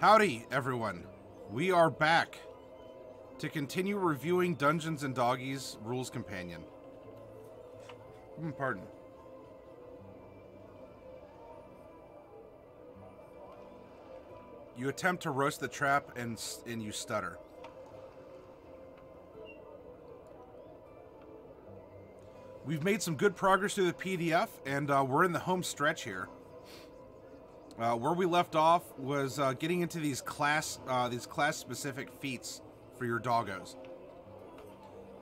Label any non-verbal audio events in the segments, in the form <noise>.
Howdy, everyone. We are back to continue reviewing Dungeons and Doggies Rules Companion. Hmm, pardon. You attempt to roast the trap and and you stutter. We've made some good progress through the PDF, and uh, we're in the home stretch here. Uh, where we left off was uh, getting into these class uh, these class specific feats for your doggos.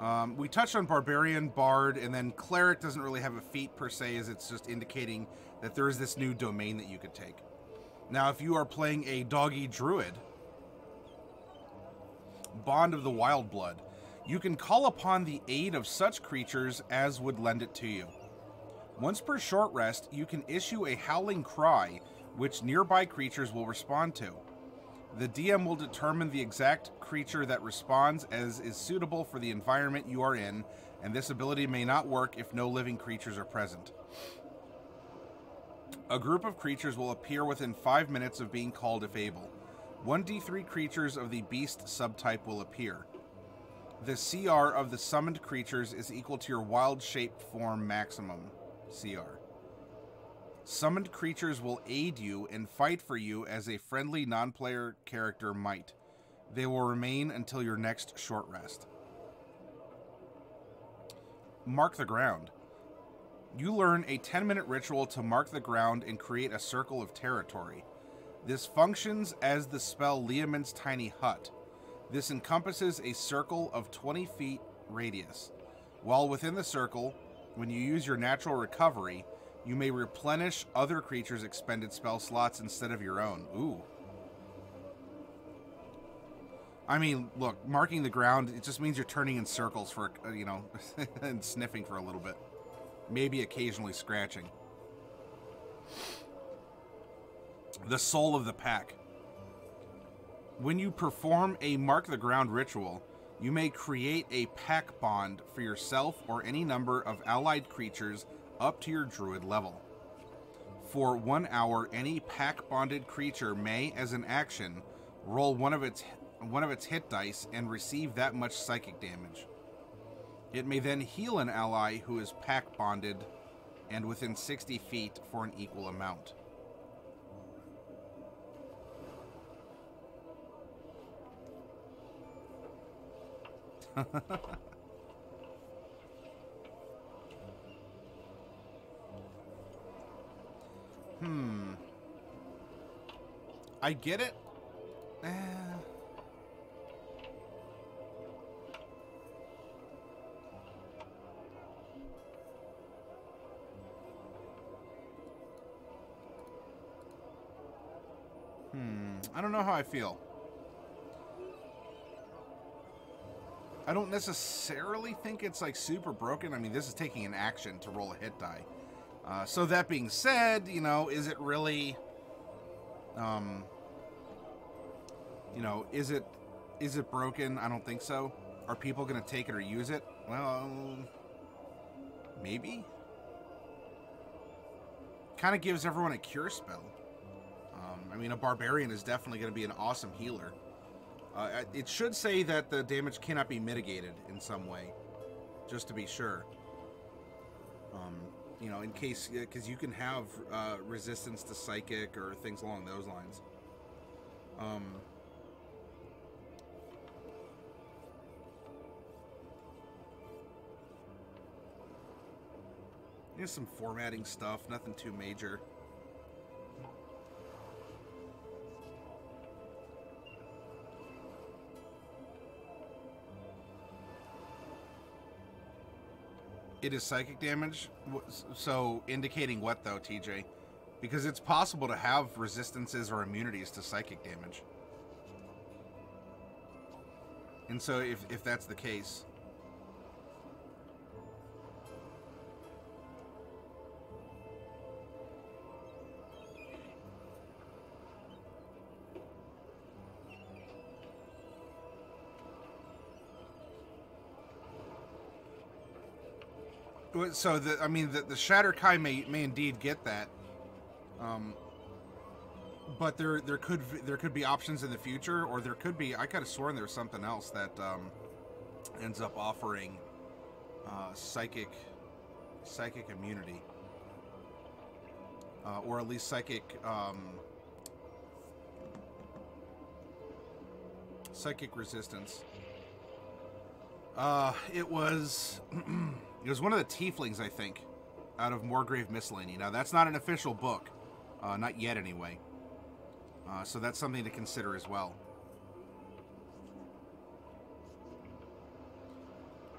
Um, we touched on barbarian, bard, and then cleric doesn't really have a feat per se, as it's just indicating that there is this new domain that you could take. Now, if you are playing a doggy druid, bond of the wild blood, you can call upon the aid of such creatures as would lend it to you. Once per short rest, you can issue a howling cry, which nearby creatures will respond to. The DM will determine the exact creature that responds as is suitable for the environment you are in, and this ability may not work if no living creatures are present. A group of creatures will appear within 5 minutes of being called if able. 1d3 creatures of the beast subtype will appear. The CR of the summoned creatures is equal to your wild shape form maximum CR. Summoned creatures will aid you and fight for you as a friendly non player character might. They will remain until your next short rest. Mark the ground. You learn a 10 minute ritual to mark the ground and create a circle of territory. This functions as the spell Leomund's Tiny Hut. This encompasses a circle of 20 feet radius. While within the circle, when you use your natural recovery, you may replenish other creatures' expended spell slots instead of your own. Ooh. I mean, look, marking the ground, it just means you're turning in circles for, uh, you know, <laughs> and sniffing for a little bit. Maybe occasionally scratching. The soul of the pack. When you perform a mark the ground ritual, you may create a pack bond for yourself or any number of allied creatures up to your druid level. For one hour, any pack bonded creature may, as an action, roll one of its one of its hit dice and receive that much psychic damage. It may then heal an ally who is pack bonded and within 60 feet for an equal amount. <laughs> hmm. I get it. Eh. Hmm. I don't know how I feel. I don't necessarily think it's like super broken. I mean, this is taking an action to roll a hit die. Uh, so that being said, you know, is it really, um, you know, is it is it broken? I don't think so. Are people going to take it or use it? Well, maybe. Kind of gives everyone a cure spell. Um, I mean, a barbarian is definitely going to be an awesome healer. Uh, it should say that the damage cannot be mitigated in some way, just to be sure. Um, you know, in case, because you can have uh, resistance to psychic or things along those lines. Um, here's some formatting stuff, nothing too major. It is psychic damage. So indicating what though, TJ? Because it's possible to have resistances or immunities to psychic damage. And so if, if that's the case, so the I mean the, the Shatter Kai may may indeed get that, um, but there there could there could be options in the future, or there could be. I could have sworn there's something else that um, ends up offering uh, psychic psychic immunity, uh, or at least psychic um, psychic resistance. Uh, it was <clears throat> it was one of the tieflings, I think, out of Morgrave Miscellany. Now that's not an official book, uh, not yet anyway. Uh, so that's something to consider as well.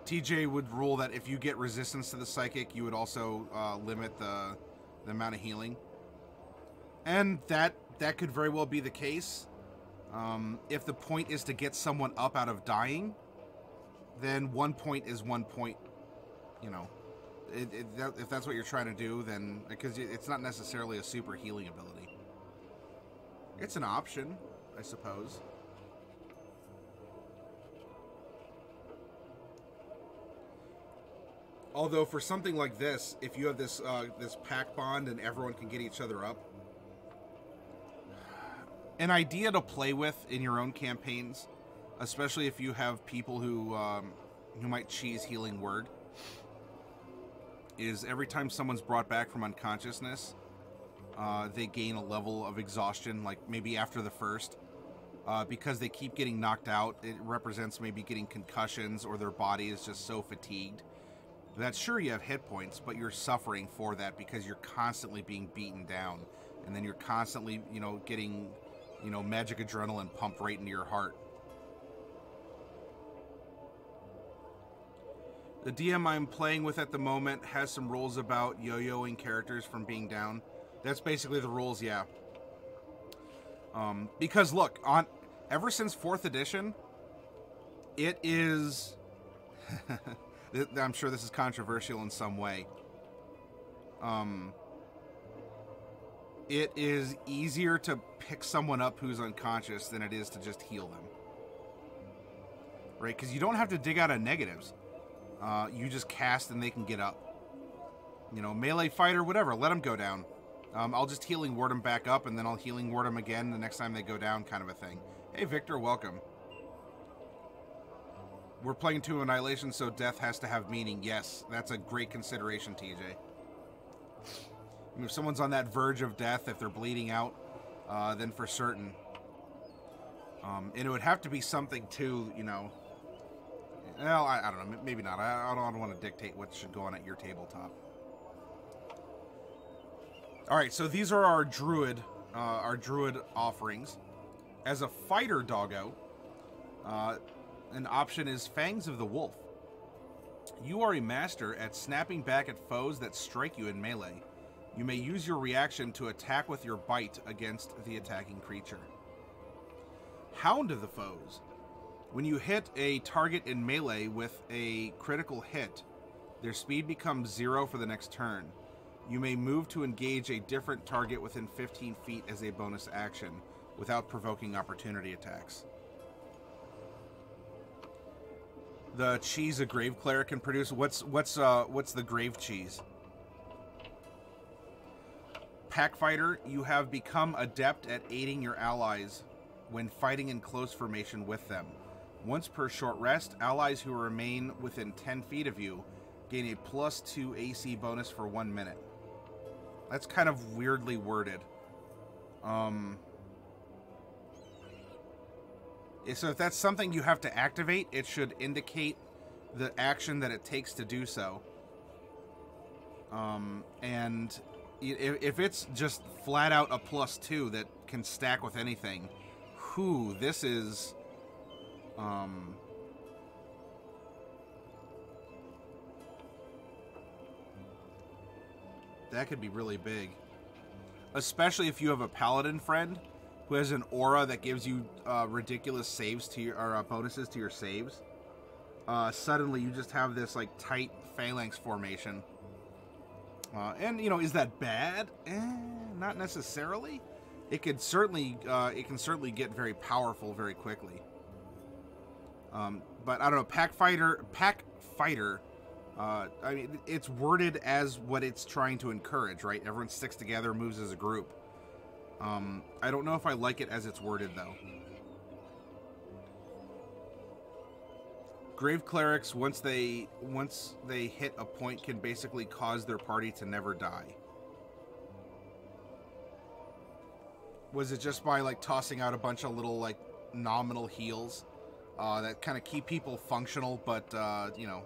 TJ would rule that if you get resistance to the psychic, you would also uh, limit the the amount of healing, and that that could very well be the case. Um, if the point is to get someone up out of dying, then one point is one point. You know, it, it, that, if that's what you're trying to do, then because it's not necessarily a super healing ability. It's an option, I suppose. Although for something like this, if you have this uh, this pack bond and everyone can get each other up, an idea to play with in your own campaigns, especially if you have people who um, who might cheese healing word, is every time someone's brought back from unconsciousness, uh, they gain a level of exhaustion, like maybe after the first. Uh, because they keep getting knocked out, it represents maybe getting concussions or their body is just so fatigued. That sure you have hit points, but you're suffering for that because you're constantly being beaten down, and then you're constantly, you know, getting, you know, magic adrenaline pumped right into your heart. The DM I'm playing with at the moment has some rules about yo-yoing characters from being down. That's basically the rules, yeah. Um, because look, on ever since fourth edition, it is. <laughs> I'm sure this is controversial in some way. Um, it is easier to pick someone up who's unconscious than it is to just heal them. Right? Because you don't have to dig out of negatives. Uh, you just cast and they can get up. You know, melee fighter, whatever. Let them go down. Um, I'll just healing word them back up, and then I'll healing word them again the next time they go down, kind of a thing. Hey, Victor, welcome. We're playing to Annihilation, so death has to have meaning. Yes, that's a great consideration, TJ. if someone's on that verge of death, if they're bleeding out, uh, then for certain. Um, and it would have to be something, too, you know... Well, I, I don't know. Maybe not. I, I don't want to dictate what should go on at your tabletop. All right, so these are our druid, uh, our druid offerings. As a fighter doggo, uh, an option is Fangs of the Wolf. You are a master at snapping back at foes that strike you in melee. You may use your reaction to attack with your bite against the attacking creature. Hound of the Foes. When you hit a target in melee with a critical hit, their speed becomes zero for the next turn. You may move to engage a different target within 15 feet as a bonus action without provoking opportunity attacks. The cheese a grave cleric can produce. What's what's uh what's the grave cheese? Pack fighter, you have become adept at aiding your allies when fighting in close formation with them. Once per short rest, allies who remain within 10 feet of you gain a plus 2 AC bonus for one minute. That's kind of weirdly worded. Um, so if that's something you have to activate, it should indicate the action that it takes to do so. Um, and if it's just flat out a plus two that can stack with anything, who this is, um, that could be really big. Especially if you have a paladin friend who has an aura that gives you uh, ridiculous saves to your or uh, bonuses to your saves. Uh, suddenly, you just have this like tight phalanx formation. Uh, and you know, is that bad? Eh, not necessarily. It could certainly uh, it can certainly get very powerful very quickly. Um, but I don't know. Pack fighter, pack fighter uh, I mean, it's worded as what it's trying to encourage, right? Everyone sticks together, moves as a group. Um, I don't know if I like it as it's worded though. Grave clerics, once they once they hit a point, can basically cause their party to never die. Was it just by like tossing out a bunch of little like nominal heals uh, that kind of keep people functional, but uh, you know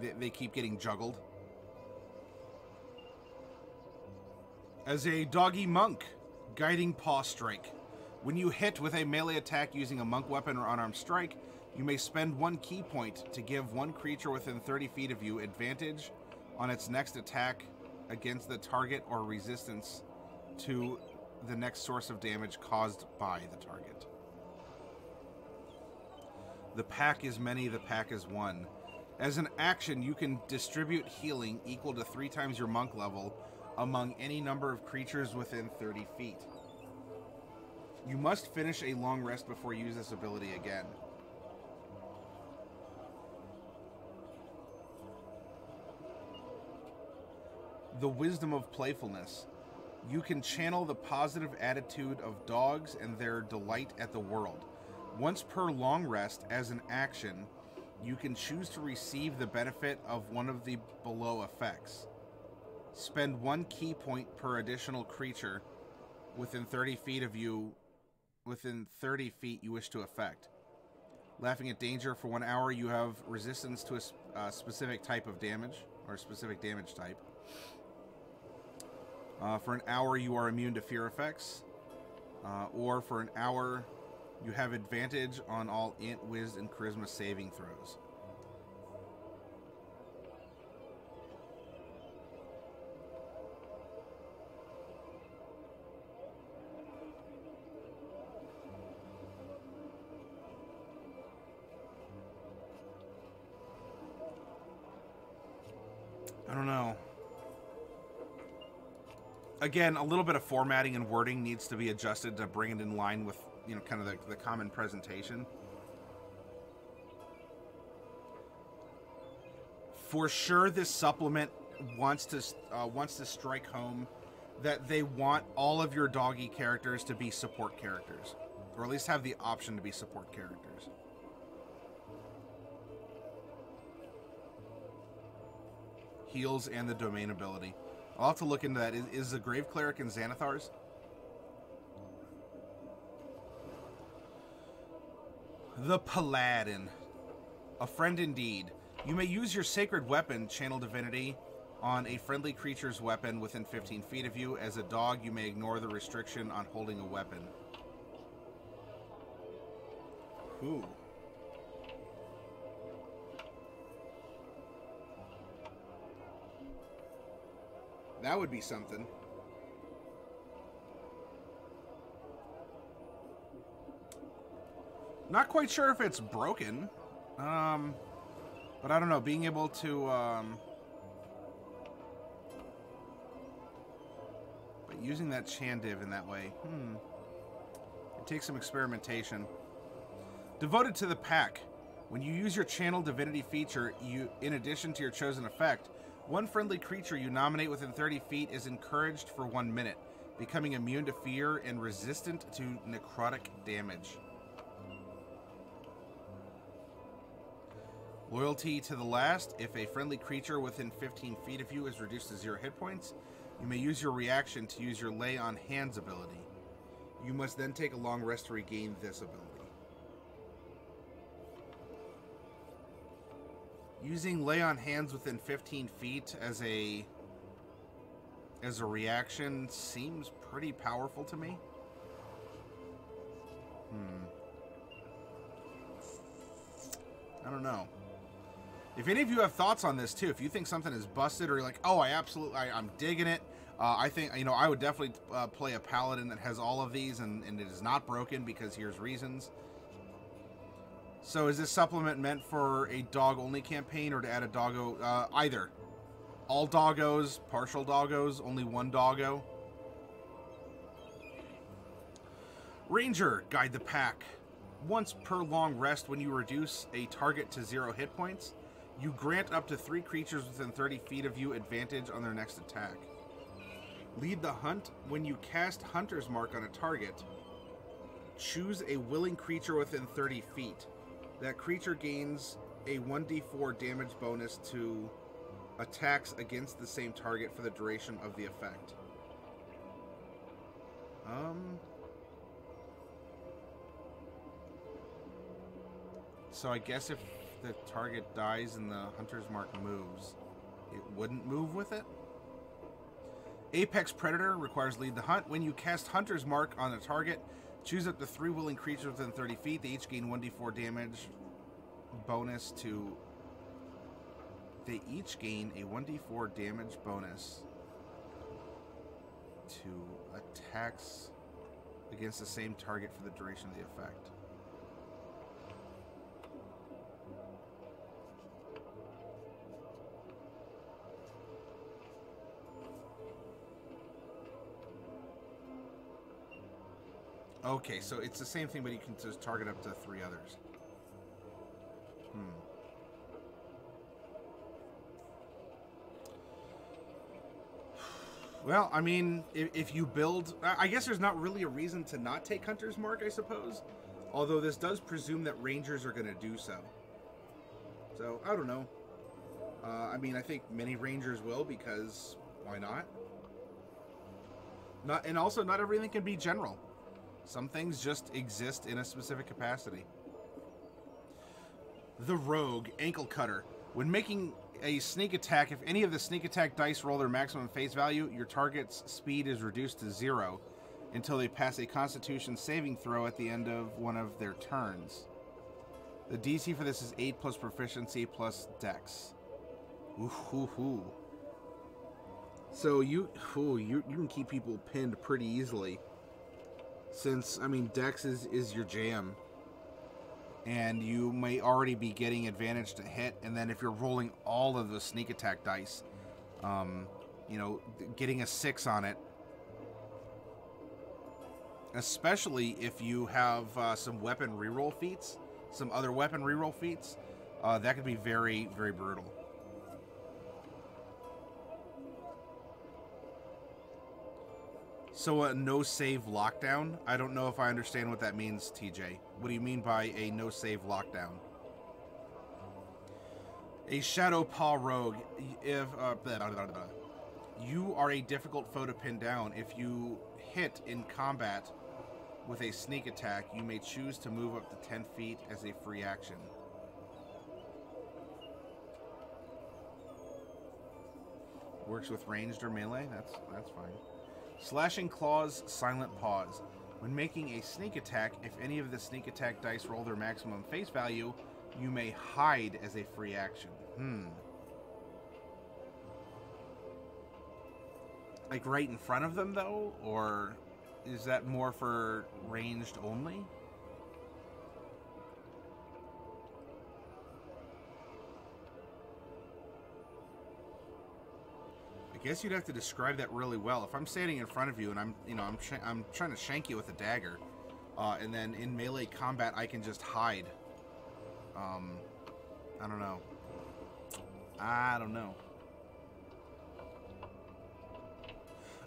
they, they keep getting juggled? As a doggy monk, guiding paw strike. When you hit with a melee attack using a monk weapon or unarmed strike, you may spend one ki point to give one creature within 30 feet of you advantage on its next attack against the target or resistance to the next source of damage caused by the target. The pack is many, the pack is one. As an action, you can distribute healing equal to three times your monk level among any number of creatures within 30 feet. You must finish a long rest before you use this ability again. The wisdom of playfulness. You can channel the positive attitude of dogs and their delight at the world. Once per long rest, as an action, you can choose to receive the benefit of one of the below effects. Spend one ki point per additional creature within 30 feet of you, within 30 feet you wish to affect. Laughing at danger for one hour, you have resistance to a uh, specific type of damage, or a specific damage type. Uh, for an hour, you are immune to fear effects. Uh, or for an hour, you have advantage on all int, wiz, and charisma saving throws. I don't know. Again, a little bit of formatting and wording needs to be adjusted to bring it in line with, you know, kind of the, the common presentation. For sure, this supplement wants to uh, wants to strike home that they want all of your doggy characters to be support characters, or at least have the option to be support characters. heals and the domain ability. I'll have to look into that. Is, is the Grave Cleric in Xanathar's? The Paladin. A friend indeed. You may use your sacred weapon, Channel Divinity, on a friendly creature's weapon within 15 feet of you. As a dog, you may ignore the restriction on holding a weapon. Ooh. That would be something. Not quite sure if it's broken. Um, but I don't know. Being able to... Um, but using that Chandiv in that way, hmm. It takes some experimentation. Devoted to the pack. When you use your Channel Divinity feature, you, in addition to your chosen effect, one friendly creature you nominate within 30 feet is encouraged for one minute, becoming immune to fear and resistant to necrotic damage. Loyalty to the last. If a friendly creature within 15 feet of you is reduced to zero hit points, you may use your reaction to use your Lay on Hands ability. You must then take a long rest to regain this ability. Using lay on hands within 15 feet as a as a reaction seems pretty powerful to me. Hmm. I don't know. If any of you have thoughts on this too, if you think something is busted or you're like, oh, I absolutely, I, am digging it. Uh, I think, you know, I would definitely uh, play a paladin that has all of these and, and it is not broken because here's reasons. So is this supplement meant for a dog-only campaign or to add a doggo? Uh, either. All doggos, partial doggos, only one doggo. Ranger, guide the pack. Once per long rest when you reduce a target to zero hit points, you grant up to three creatures within 30 feet of you advantage on their next attack. Lead the hunt. When you cast Hunter's Mark on a target, choose a willing creature within 30 feet. That creature gains a 1d4 damage bonus to attacks against the same target for the duration of the effect. Um. So I guess if the target dies and the Hunter's Mark moves, it wouldn't move with it? Apex Predator requires lead the hunt. When you cast Hunter's Mark on a target, choose up to three willing creatures within 30 feet. They each gain 1d4 damage bonus to. They each gain a 1d4 damage bonus to attacks against the same target for the duration of the effect. Okay, so it's the same thing, but you can just target up to three others. Hmm. Well, I mean, if, if you build... I guess there's not really a reason to not take Hunter's Mark, I suppose. Although this does presume that Rangers are going to do so. So, I don't know. Uh, I mean, I think many Rangers will, because why not? Not, and also, not everything can be general. Some things just exist in a specific capacity. The Rogue Ankle Cutter. When making a sneak attack, if any of the sneak attack dice roll their maximum face value, your target's speed is reduced to zero until they pass a Constitution saving throw at the end of one of their turns. The DC for this is 8 plus proficiency plus dex. Ooh. So you, ooh, you, you can keep people pinned pretty easily since I mean Dex is is your jam, and you may already be getting advantage to hit, and then if you're rolling all of the sneak attack dice, um, you know, getting a six on it, especially if you have uh, some weapon reroll feats, some other weapon reroll feats, uh, that could be very very brutal. So a no save lockdown? I don't know if I understand what that means, TJ. What do you mean by a no save lockdown? A Shadow Paw Rogue. If uh, blah, blah, blah, you are a difficult foe to pin down. If you hit in combat with a sneak attack, you may choose to move up to 10 feet as a free action. Works with ranged or melee. That's that's fine. Slashing Claws, Silent Paws. When making a sneak attack, if any of the sneak attack dice roll their maximum face value, you may hide as a free action. Hmm. Like right in front of them, though? Or is that more for ranged only? Guess you'd have to describe that really well. If I'm standing in front of you and I'm, you know, I'm I'm trying to shank you with a dagger, uh, and then in melee combat I can just hide. Um, I don't know. I don't know.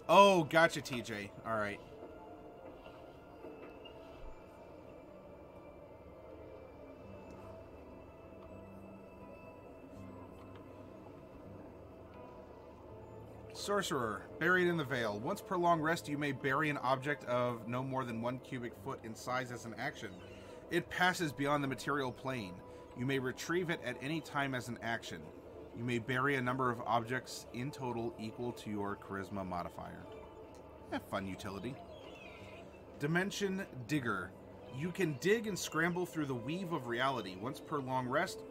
Oh, gotcha, TJ. All right. Sorcerer, buried in the veil. Once per long rest, you may bury an object of no more than one cubic foot in size as an action. It passes beyond the material plane. You may retrieve it at any time as an action. You may bury a number of objects in total equal to your charisma modifier. A fun utility. Dimension Digger. You can dig and scramble through the weave of reality. Once per long rest,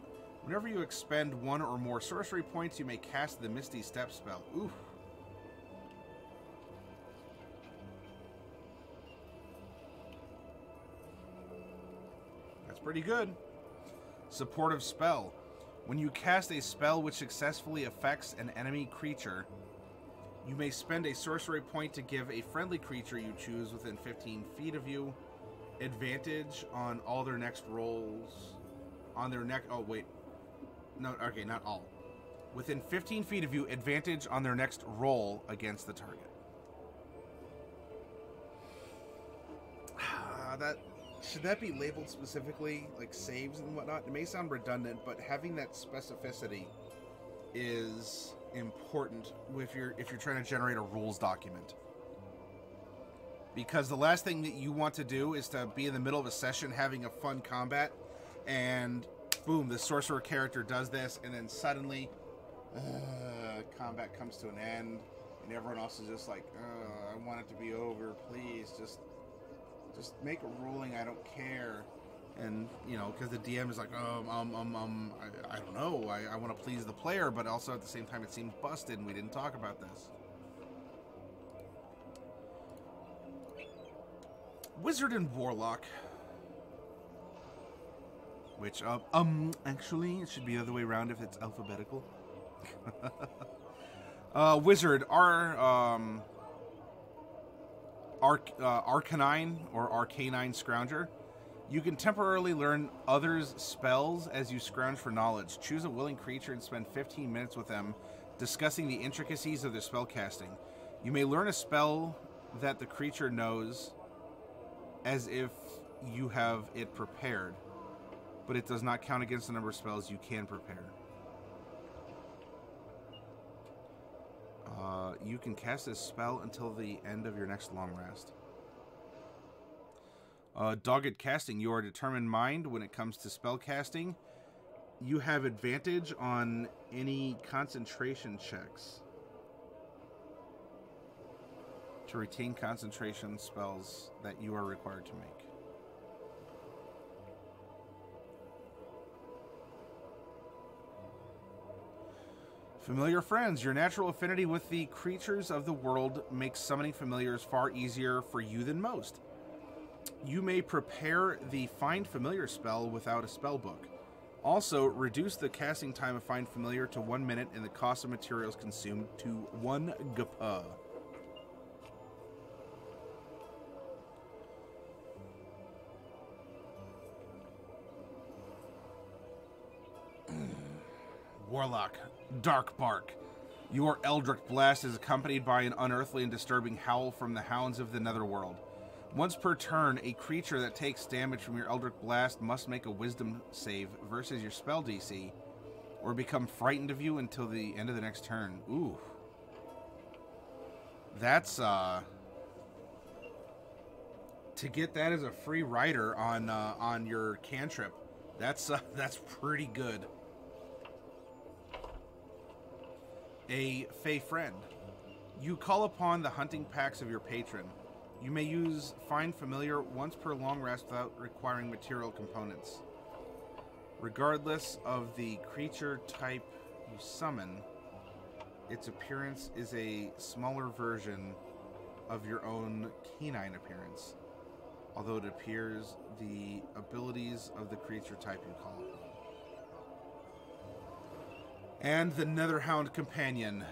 whenever you expend one or more sorcery points, you may cast the Misty Step spell. Oof. pretty good. Supportive spell. When you cast a spell which successfully affects an enemy creature, you may spend a sorcery point to give a friendly creature you choose within 15 feet of you advantage on all their next rolls. On their next. Oh, wait. No, okay, not all. Within 15 feet of you, advantage on their next roll against the target. <sighs> Ah, that should that be labeled specifically like saves and whatnot? It may sound redundant, but having that specificity is important if you're if you're trying to generate a rules document. Because the last thing that you want to do is to be in the middle of a session having a fun combat, and boom, the sorcerer character does this, and then suddenly uh, combat comes to an end, and everyone else is just like, I want it to be over, please, just just make a ruling. I don't care. And you know, because the DM is like, um, um, um, um I, I don't know. I, I want to please the player, but also at the same time, it seems busted, and we didn't talk about this. Wizard and Warlock. Which, uh, um, actually, it should be the other way around if it's alphabetical. <laughs> uh, Wizard, our, um, Arc, uh, Arcanine or Arcanine Scrounger. You can temporarily learn others' spells as you scrounge for knowledge. Choose a willing creature and spend 15 minutes with them discussing the intricacies of their spell casting. You may learn a spell that the creature knows as if you have it prepared, but it does not count against the number of spells you can prepare. Uh, you can cast this spell until the end of your next long rest. Uh, dogged casting. You are determined mind when it comes to spell casting. You have advantage on any concentration checks. To retain concentration spells that you are required to make. Familiar friends, your natural affinity with the creatures of the world makes summoning familiars far easier for you than most. You may prepare the Find Familiar spell without a spell book. Also, reduce the casting time of Find Familiar to one minute and the cost of materials consumed to one gpa. Uh, Warlock, Dark Bark. Your Eldritch Blast is accompanied by an unearthly and disturbing howl from the hounds of the Netherworld. Once per turn, a creature that takes damage from your Eldritch Blast must make a Wisdom save versus your spell DC, or become frightened of you until the end of the next turn. Ooh. That's, uh... To get that as a free rider on uh, on your cantrip, that's uh, <laughs> that's pretty good. A Fey friend. You call upon the hunting packs of your patron. You may use Find Familiar once per long rest without requiring material components. Regardless of the creature type you summon, its appearance is a smaller version of your own canine appearance, although it appears the abilities of the creature type you call upon and the Netherhound Companion.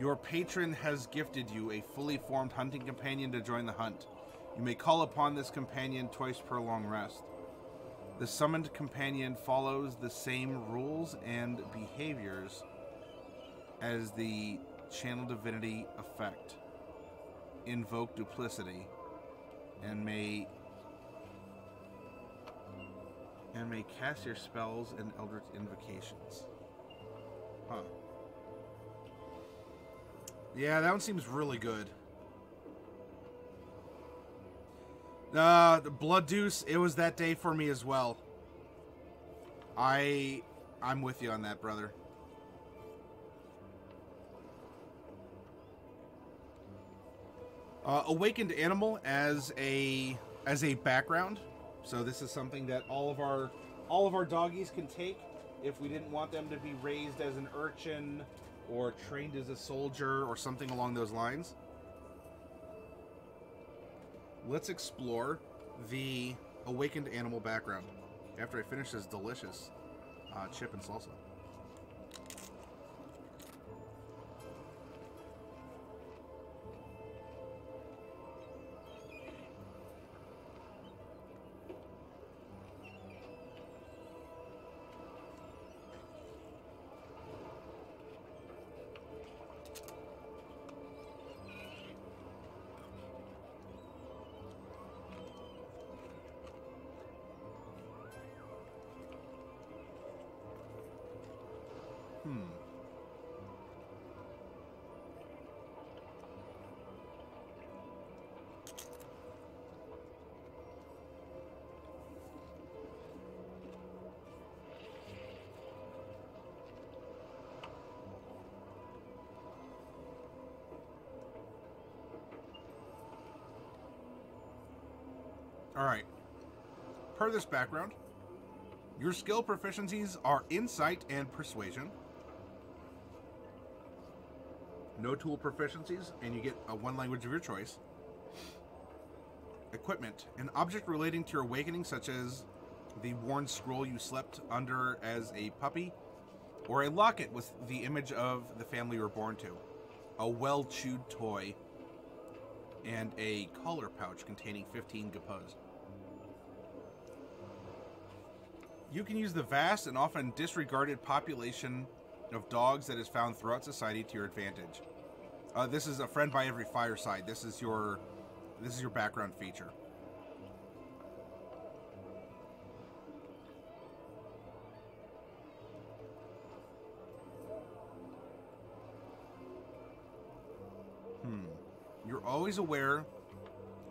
Your patron has gifted you a fully formed hunting companion to join the hunt. You may call upon this companion twice per long rest. The summoned companion follows the same rules and behaviors as the channel divinity effect. Invoke duplicity and may and may cast your spells and eldritch invocations. Huh. Yeah, that one seems really good. Uh, the Blood Deuce, it was that day for me as well. I, I'm with you on that, brother. Uh, Awakened Animal as a as a background. So this is something that all of our all of our doggies can take if we didn't want them to be raised as an urchin or trained as a soldier or something along those lines. Let's explore the awakened animal background after I finish this delicious uh, chip and salsa. All right. Per this background, your skill proficiencies are insight and persuasion. No tool proficiencies, and you get a one language of your choice. Equipment. An object relating to your awakening, such as the worn scroll you slept under as a puppy, or a locket with the image of the family you were born to, a well chewed toy, and a collar pouch containing 15 gapuz. You can use the vast and often disregarded population of dogs that is found throughout society to your advantage. Uh, this is a friend by every fireside. This is your this is your background feature. Hmm. You're always aware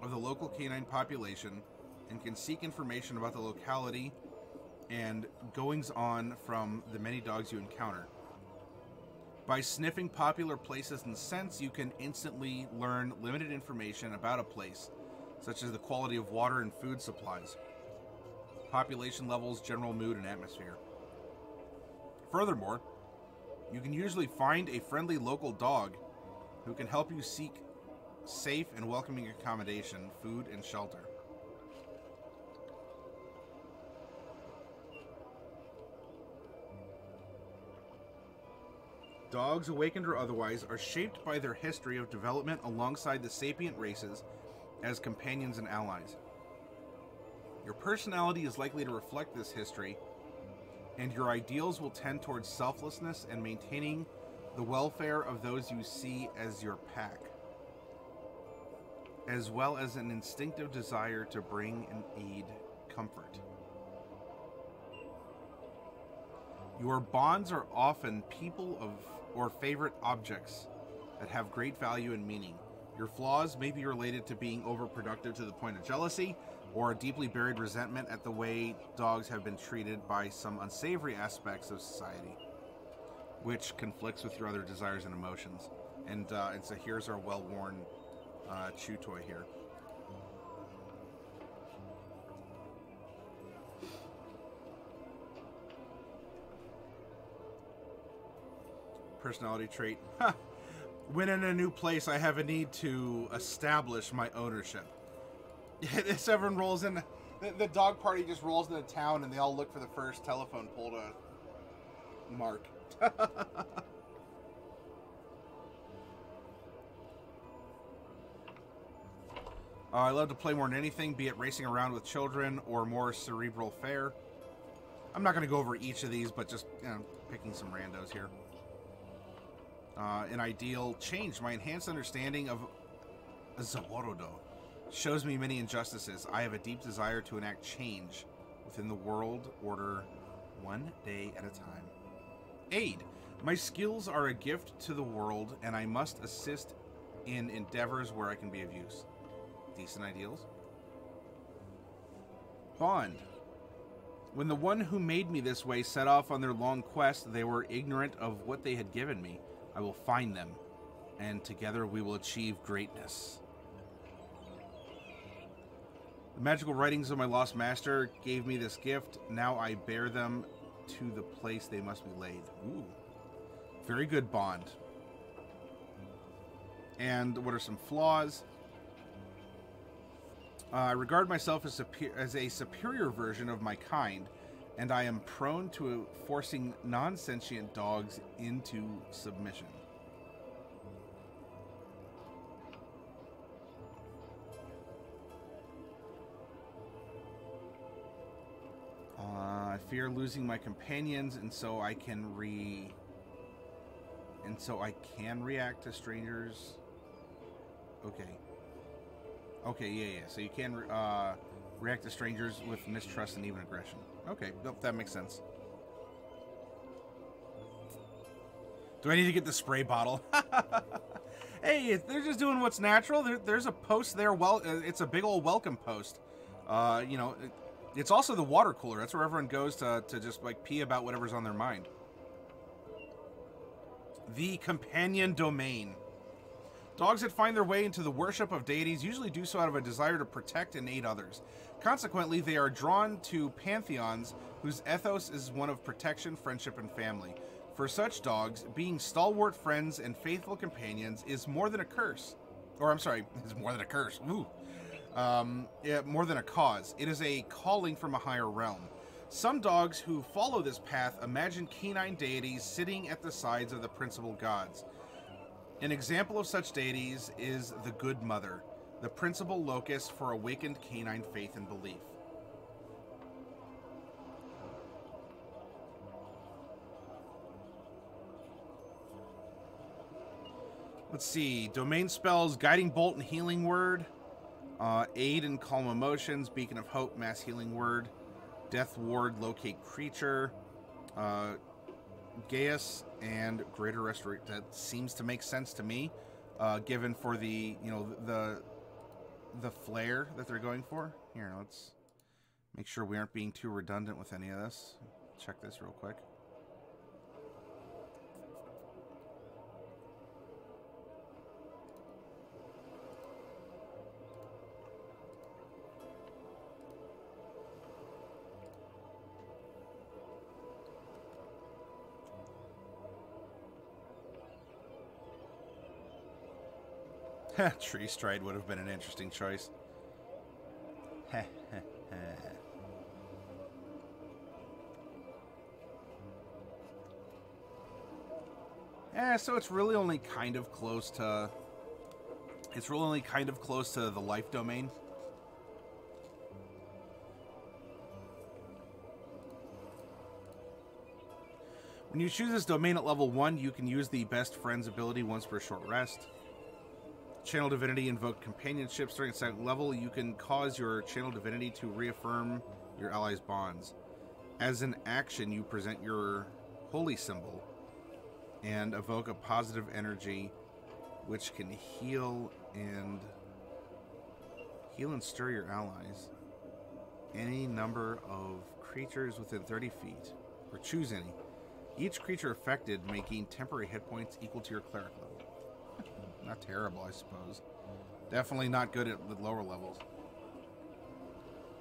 of the local canine population and can seek information about the locality and goings on from the many dogs you encounter. By sniffing popular places and scents, you can instantly learn limited information about a place, such as the quality of water and food supplies, population levels, general mood, and atmosphere. Furthermore, you can usually find a friendly local dog who can help you seek safe and welcoming accommodation, food, and shelter. Dogs, awakened or otherwise, are shaped by their history of development alongside the sapient races as companions and allies. Your personality is likely to reflect this history, and your ideals will tend towards selflessness and maintaining the welfare of those you see as your pack, as well as an instinctive desire to bring and aid comfort. Your bonds are often people of or favorite objects that have great value and meaning. Your flaws may be related to being overproductive to the point of jealousy or a deeply buried resentment at the way dogs have been treated by some unsavory aspects of society, which conflicts with your other desires and emotions. And, uh, and so here's our well worn uh, chew toy here. Personality trait. When in a new place, I have a need to establish my ownership. <laughs> this everyone rolls in. The, the, dog party just rolls into town, and they all look for the first telephone pole to mark. uh, <laughs> I love to play more than anything, be it racing around with children or more cerebral fare. I'm not going to go over each of these, but just you know, picking some randos here uh, an ideal change. My enhanced understanding of Zaworodo shows me many injustices. I have a deep desire to enact change within the world order one day at a time. Aid. My skills are a gift to the world, and I must assist in endeavors where I can be of use. Decent ideals. Bond. When the one who made me this way set off on their long quest, they were ignorant of what they had given me. I will find them, and together we will achieve greatness. The magical writings of my lost master gave me this gift. Now I bear them to the place they must be laid. Ooh. Very good bond. And what are some flaws? Uh, I regard myself as, as a superior version of my kind and I am prone to forcing non sentient dogs into submission. Uh, I fear losing my companions, and so I can re. And so I can react to strangers. Okay. Okay, yeah, yeah. So you can uh, react to strangers with mistrust and even aggression. Okay, nope, that makes sense. Do I need to get the spray bottle? <laughs> hey, they're just doing what's natural. There, there's a post there. Well, uh, it's a big old welcome post. Uh, you know, it's also the water cooler. That's where everyone goes to, to just like pee about whatever's on their mind. The companion domain. Dogs that find their way into the worship of deities usually do so out of a desire to protect and aid others. Consequently, they are drawn to pantheons whose ethos is one of protection, friendship, and family. For such dogs, being stalwart friends and faithful companions is more than a curse. Or, I'm sorry, <laughs> is more than a curse. Ooh. Um, yeah, more than a cause. It is a calling from a higher realm. Some dogs who follow this path imagine canine deities sitting at the sides of the principal gods. An example of such deities is the Good Mother, the principal locus for awakened canine faith and belief. Let's see. Domain spells Guiding Bolt and Healing Word. Uh, aid and Calm Emotions. Beacon of Hope, Mass Healing Word. Death Ward, Locate Creature. Uh, Geas and Greater Restoration. That seems to make sense to me, uh, given for the, you know, the the flair that they're going for. Here, let's make sure we aren't being too redundant with any of this. Check this real quick. <laughs> Tree Stride would have been an interesting choice. <laughs> yeah, so it's really only kind of close to... It's really only kind of close to the life domain. When you choose this domain at level 1, you can use the Best Friends ability once per short rest. Channel Divinity invoked companionship. Starting at second level, you can cause your Channel Divinity to reaffirm your allies' bonds. As an action, you present your holy symbol and evoke a positive energy which can heal and heal and stir your allies. Any number of creatures within 30 feet, or choose any. Each creature affected may gain temporary hit points equal to your cleric level. Not terrible, I suppose. Definitely not good at the lower levels.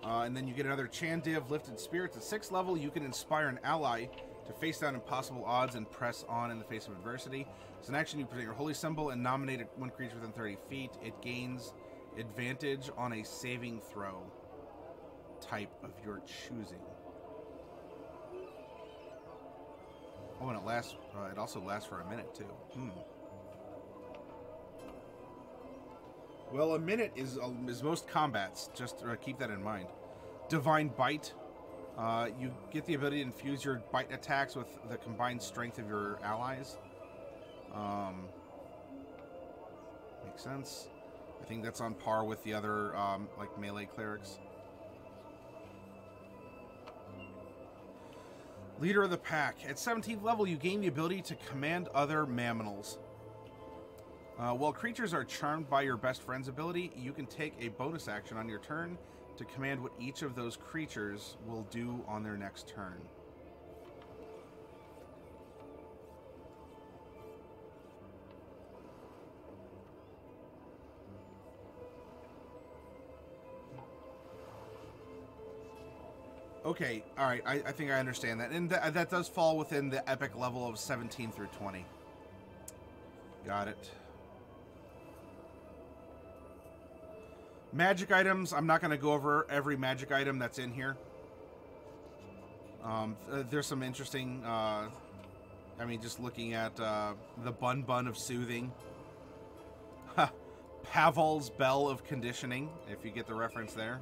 Uh, and then you get another Chandiv Lifted Spirits. At 6th level, you can inspire an ally to face down impossible odds and press on in the face of adversity. As an action, you present your holy symbol and nominate one creature within 30 feet. It gains advantage on a saving throw type of your choosing. Oh, and it lasts. Uh, it also lasts for a minute too. Hmm. Well, a minute is uh, is most combats. Just uh, keep that in mind. Divine Bite. Uh, you get the ability to infuse your bite attacks with the combined strength of your allies. Um, makes sense. I think that's on par with the other um, like melee clerics. Leader of the Pack. At 17th level, you gain the ability to command other Mammonals. Uh, while creatures are charmed by your best friend's ability, you can take a bonus action on your turn to command what each of those creatures will do on their next turn. Okay, all right, I, I think I understand that. And th that does fall within the epic level of 17 through 20. Got it. Magic items, I'm not going to go over every magic item that's in here. Um, th there's some interesting, uh, I mean, just looking at uh, the Bun Bun of Soothing. Pavel's Bell of Conditioning, if you get the reference there.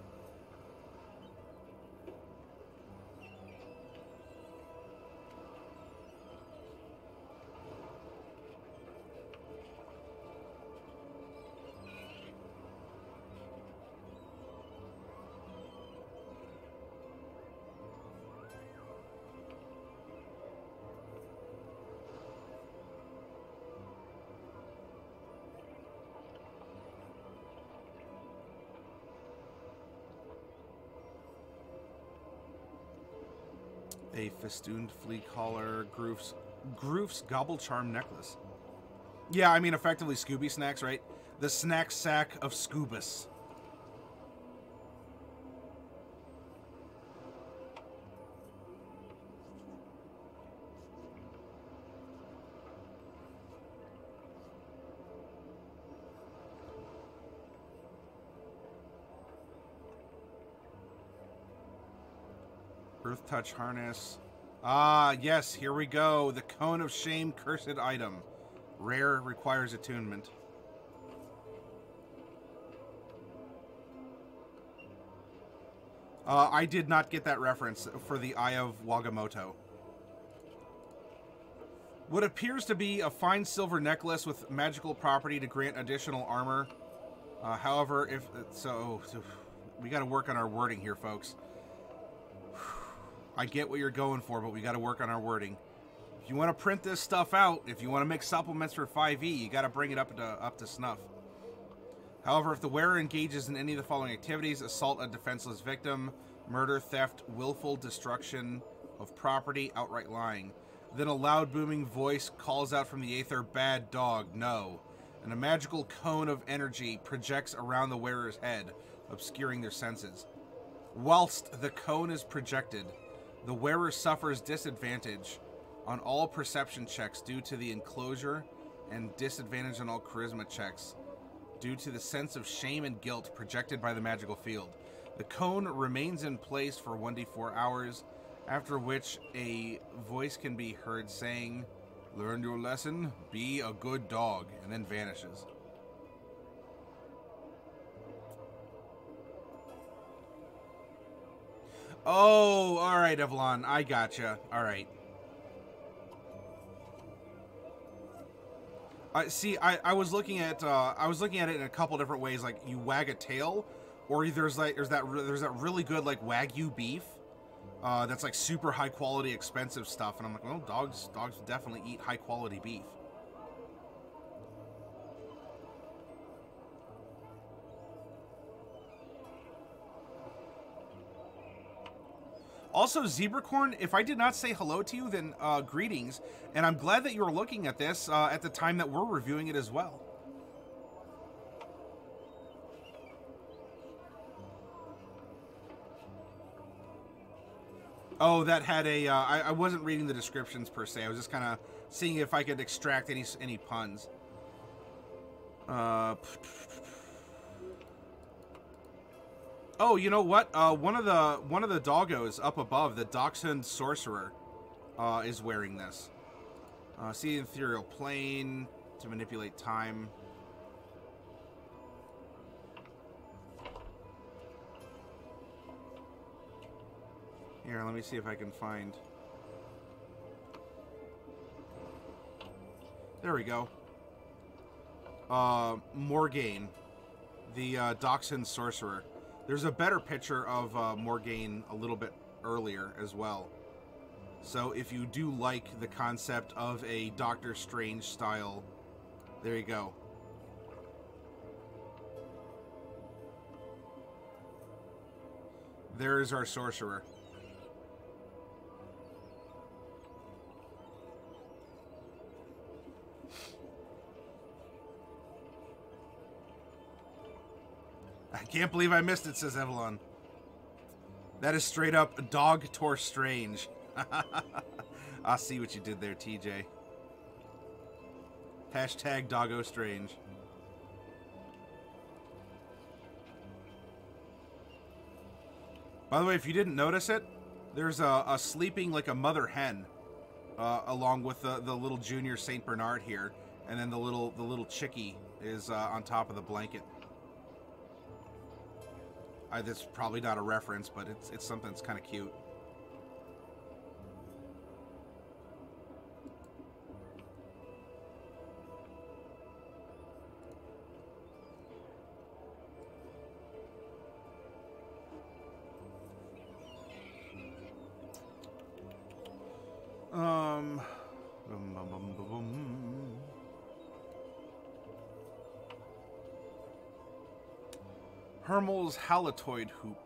A festooned flea collar, Groof's, Groof's Gobble Charm necklace. Yeah, I mean, effectively Scooby Snacks, right? The snack sack of Scoobus. Touch Harness. Ah, yes, here we go. The Cone of Shame Cursed Item. Rare requires attunement. Uh, I did not get that reference for the Eye of Wagamoto. What appears to be a fine silver necklace with magical property to grant additional armor. Uh, however, if so, so we got to work on our wording here, folks. I get what you're going for, but we got to work on our wording. If you want to print this stuff out, if you want to make supplements for 5e, you got to bring it up to up to snuff. However, if the wearer engages in any of the following activities assault a defenseless victim, murder, theft, willful destruction of property, outright lying then a loud booming voice calls out from the aether, Bad dog, no. And a magical cone of energy projects around the wearer's head, obscuring their senses. Whilst the cone is projected, the wearer suffers disadvantage on all perception checks due to the enclosure and disadvantage on all charisma checks due to the sense of shame and guilt projected by the magical field. The cone remains in place for 1d4 hours, after which a voice can be heard saying, Learn your lesson, be a good dog, and then vanishes. Oh, all right, Evelyn. I gotcha. All right. I see. I, I was looking at uh, I was looking at it in a couple different ways. Like you wag a tail, or there's like there's that there's that really good like wagyu beef, uh, that's like super high quality, expensive stuff. And I'm like, well, dogs dogs definitely eat high quality beef. Also, Zebracorn, if I did not say hello to you, then uh, greetings. And I'm glad that you're looking at this uh, at the time that we're reviewing it as well. Oh, that had a. Uh, I, I wasn't reading the descriptions per se. I was just kind of seeing if I could extract any any puns. Uh, Oh, you know what? Uh, one of the one of the doggos up above, the Dachshund Sorcerer, uh, is wearing this. Uh, see the ethereal plane to manipulate time. Here, let me see if I can find. There we go. Uh, Morgaine, the uh, Dachshund Sorcerer. There's a better picture of uh, Morgaine a little bit earlier as well. So if you do like the concept of a Doctor Strange style, there you go. There is our sorcerer. I can't believe I missed it, says Evelyn. That is straight up Dog Tor Strange. <laughs> I see what you did there, TJ. Hashtag Doggo Strange. By the way, if you didn't notice it, there's a, a sleeping like a mother hen, uh, along with the, the little junior Saint Bernard here, and then the little the little chickie is uh, on top of the blanket. I, that's probably not a reference, but it's it's something that's kind of cute. Hermel's halatoid hoop.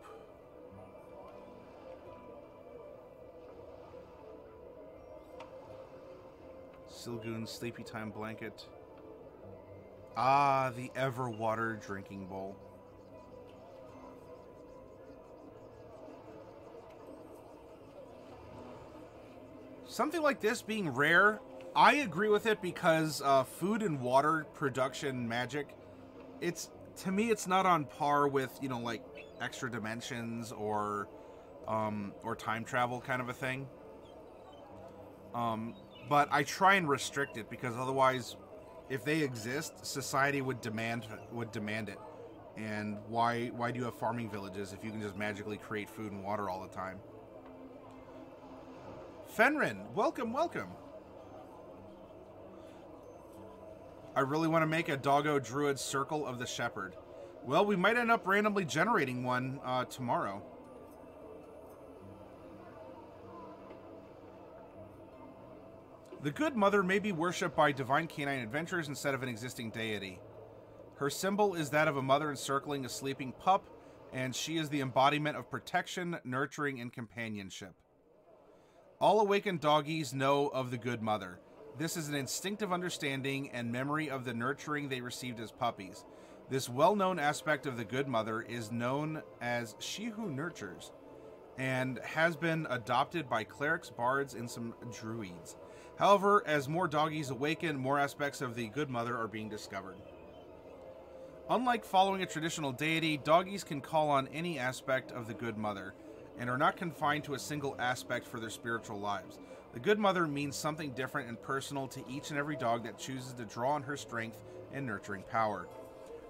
Silgoon sleepy time blanket. Ah, the Everwater drinking bowl. Something like this being rare, I agree with it because uh, food and water production magic, it's to me it's not on par with you know like extra dimensions or um, or time travel kind of a thing. Um, but I try and restrict it because otherwise, if they exist, society would demand would demand it. And why why do you have farming villages if you can just magically create food and water all the time? Fenrin, welcome, welcome. I really want to make a doggo druid circle of the shepherd. Well, we might end up randomly generating one uh, tomorrow. The Good Mother may be worshipped by divine canine adventurers instead of an existing deity. Her symbol is that of a mother encircling a sleeping pup, and she is the embodiment of protection, nurturing, and companionship. All awakened doggies know of the Good Mother. This is an instinctive understanding and memory of the nurturing they received as puppies. This well known aspect of the Good Mother is known as She Who Nurtures and has been adopted by clerics, bards, and some druids. However, as more doggies awaken, more aspects of the Good Mother are being discovered. Unlike following a traditional deity, doggies can call on any aspect of the Good Mother and are not confined to a single aspect for their spiritual lives. The Good Mother means something different and personal to each and every dog that chooses to draw on her strength and nurturing power.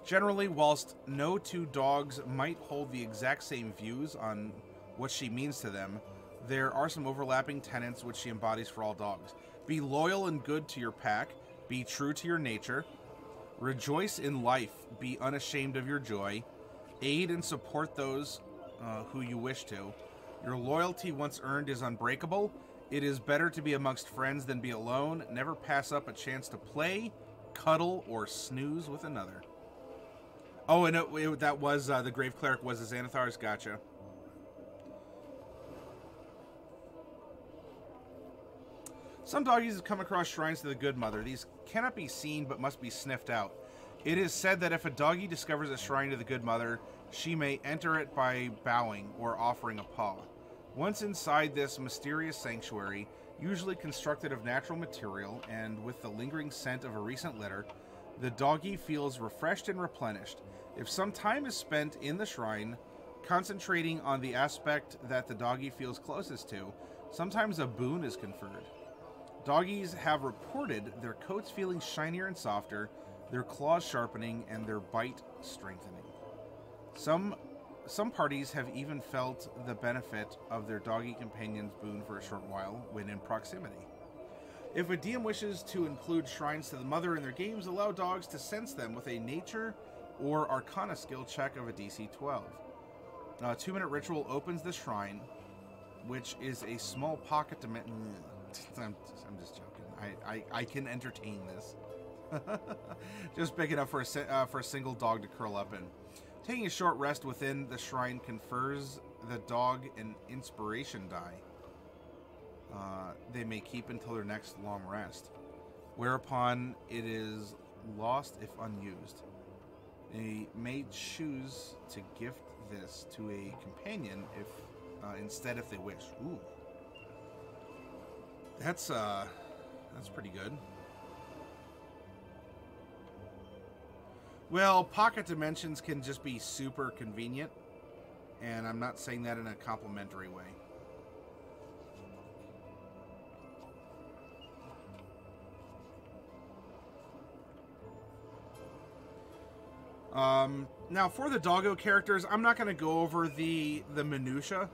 Generally, whilst no two dogs might hold the exact same views on what she means to them, there are some overlapping tenets which she embodies for all dogs. Be loyal and good to your pack. Be true to your nature. Rejoice in life. Be unashamed of your joy. Aid and support those uh, who you wish to. Your loyalty, once earned, is unbreakable. It is better to be amongst friends than be alone. Never pass up a chance to play, cuddle, or snooze with another. Oh, and it, it, that was uh, the Grave Cleric was the Xanathar's. Gotcha. Some doggies have come across shrines to the Good Mother. These cannot be seen but must be sniffed out. It is said that if a doggie discovers a shrine to the Good Mother, she may enter it by bowing or offering a paw. Once inside this mysterious sanctuary, usually constructed of natural material and with the lingering scent of a recent litter, the doggie feels refreshed and replenished. If some time is spent in the shrine, concentrating on the aspect that the doggie feels closest to, sometimes a boon is conferred. Doggies have reported their coats feeling shinier and softer, their claws sharpening, and their bite strengthening. Some some parties have even felt the benefit of their doggy companion's boon for a short while when in proximity. If a DM wishes to include shrines to the mother in their games, allow dogs to sense them with a nature or arcana skill check of a DC 12. A two minute ritual opens the shrine, which is a small pocket dimension. <laughs> I'm, I'm just joking. I, I, I can entertain this. <laughs> just big enough for a, uh, for a single dog to curl up in. Taking a short rest within the shrine confers the dog an inspiration die. Uh, they may keep until their next long rest, whereupon it is lost if unused. They may choose to gift this to a companion if uh, instead if they wish. Ooh. That's uh that's pretty good. Well, pocket dimensions can just be super convenient, and I'm not saying that in a complimentary way. Um, now, for the doggo characters, I'm not going to go over the the minutia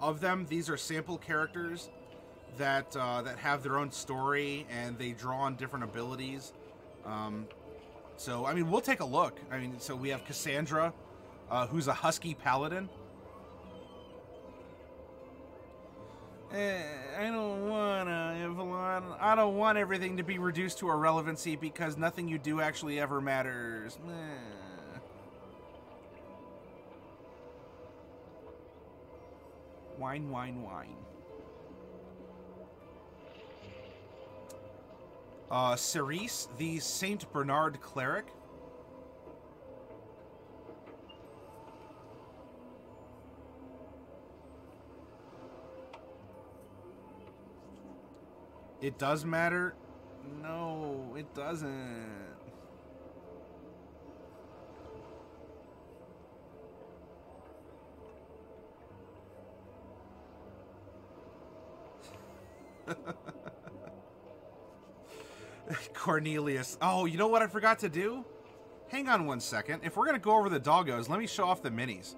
of them. These are sample characters that uh, that have their own story and they draw on different abilities. Um, so I mean, we'll take a look. I mean, so we have Cassandra, uh, who's a husky paladin. Eh, I don't wanna, Evelyn. I don't want everything to be reduced to irrelevancy because nothing you do actually ever matters. Eh. Wine, wine, wine. Uh, Cerise, the Saint Bernard cleric. It does matter. No, it doesn't. <laughs> <laughs> Cornelius. Oh, you know what I forgot to do? Hang on one second. If we're going to go over the doggos, let me show off the minis.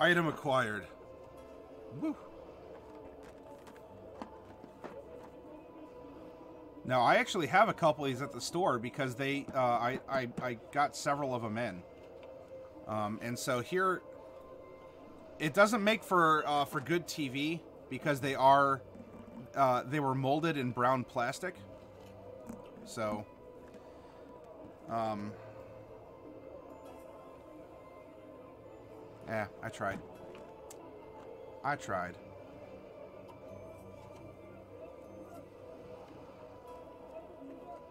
Item acquired. Woo. Now, I actually have a couple of these at the store because they, uh, I, I, I got several of them in. Um, and so here, it doesn't make for, uh, for good TV because they are, uh, they were molded in brown plastic. So, um, Yeah, I tried. I tried.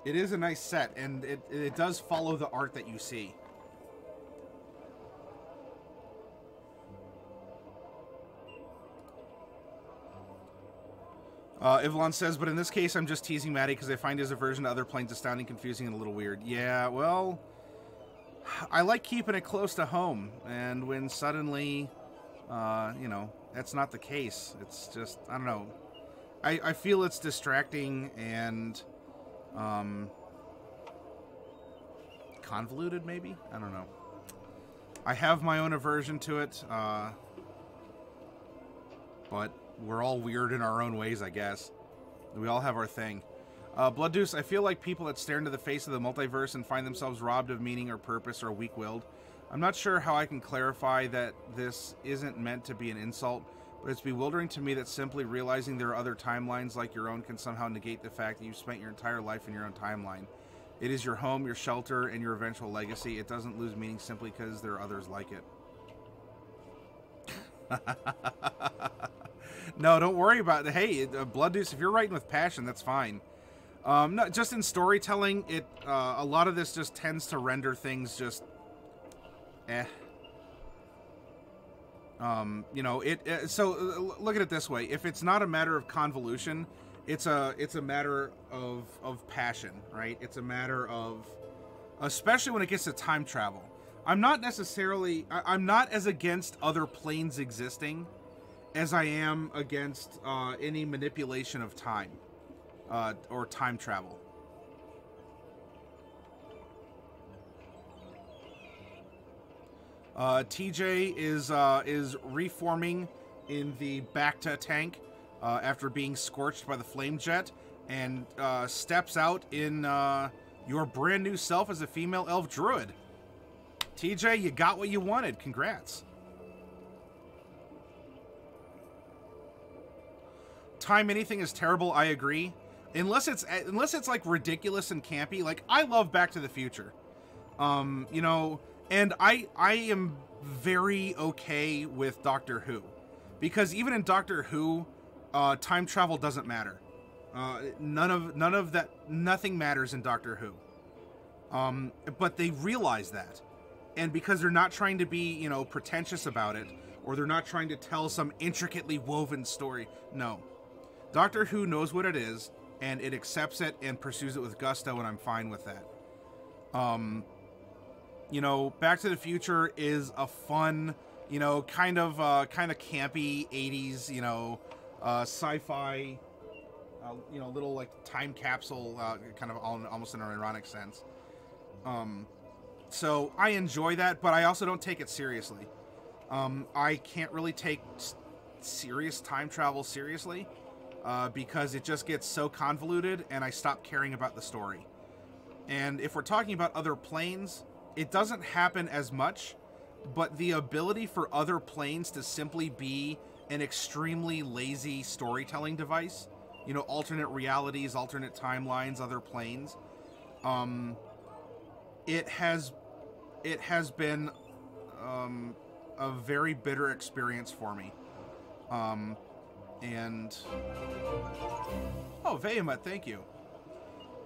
It is a nice set, and it, it does follow the art that you see. Uh, Evelyn says, but in this case, I'm just teasing Matty because I find his aversion to other planes astounding, confusing, and a little weird. Yeah, well, I like keeping it close to home, and when suddenly, uh, you know, that's not the case. It's just I don't know. I I feel it's distracting and um, convoluted, maybe. I don't know. I have my own aversion to it, uh, but we're all weird in our own ways, I guess. We all have our thing. Uh, Blood Deuce, I feel like people that stare into the face of the multiverse and find themselves robbed of meaning or purpose are weak-willed. I'm not sure how I can clarify that this isn't meant to be an insult, but it's bewildering to me that simply realizing there are other timelines like your own can somehow negate the fact that you've spent your entire life in your own timeline. It is your home, your shelter, and your eventual legacy. It doesn't lose meaning simply because there are others like it. <laughs> no, don't worry about it. Hey, uh, Blood Deuce, if you're writing with passion, that's fine. Um, no, just in storytelling, it uh, a lot of this just tends to render things just, eh. Um, you know, it. Uh, so uh, look at it this way: if it's not a matter of convolution, it's a it's a matter of of passion, right? It's a matter of, especially when it gets to time travel. I'm not necessarily. I, am not as against other planes existing, as I am against uh, any manipulation of time uh, or time travel. Uh, TJ is uh, is reforming in the Bacta tank uh, after being scorched by the flame jet, and uh, steps out in uh, your brand new self as a female elf druid. TJ, you got what you wanted. Congrats. Time anything is terrible. I agree unless it's unless it's like ridiculous and campy like i love back to the future. Um you know and i i am very okay with doctor who. Because even in doctor who uh time travel doesn't matter. Uh none of none of that nothing matters in doctor who. Um but they realize that. And because they're not trying to be you know pretentious about it or they're not trying to tell some intricately woven story no. Doctor who knows what it is and it accepts it and pursues it with gusto, and I'm fine with that. Um, you know, Back to the Future is a fun, you know, kind of uh, kind of campy '80s, you know, uh, sci-fi uh, you know, little like time capsule, uh, kind of all, almost in an ironic sense. Um, so I enjoy that, but I also don't take it seriously. Um, I can't really take serious time travel seriously uh, because it just gets so convoluted, and I stop caring about the story. And if we're talking about other planes, it doesn't happen as much, but the ability for other planes to simply be an extremely lazy storytelling device, you know, alternate realities, alternate timelines, other planes, um, it has it has been um, a very bitter experience for me. Um, and oh, Vehement, thank you.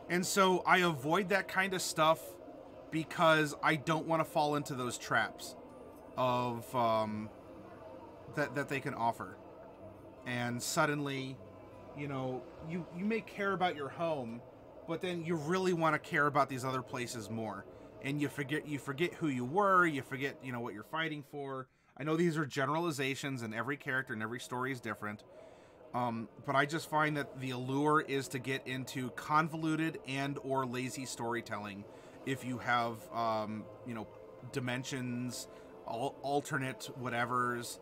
And so I avoid that kind of stuff because I don't want to fall into those traps of um, that that they can offer. And suddenly, you know, you you may care about your home, but then you really want to care about these other places more. And you forget you forget who you were, you forget, you know, what you're fighting for. I know these are generalizations and every character and every story is different. Um, but I just find that the allure is to get into convoluted and or lazy storytelling if you have um, you know dimensions al- alternate whatevers.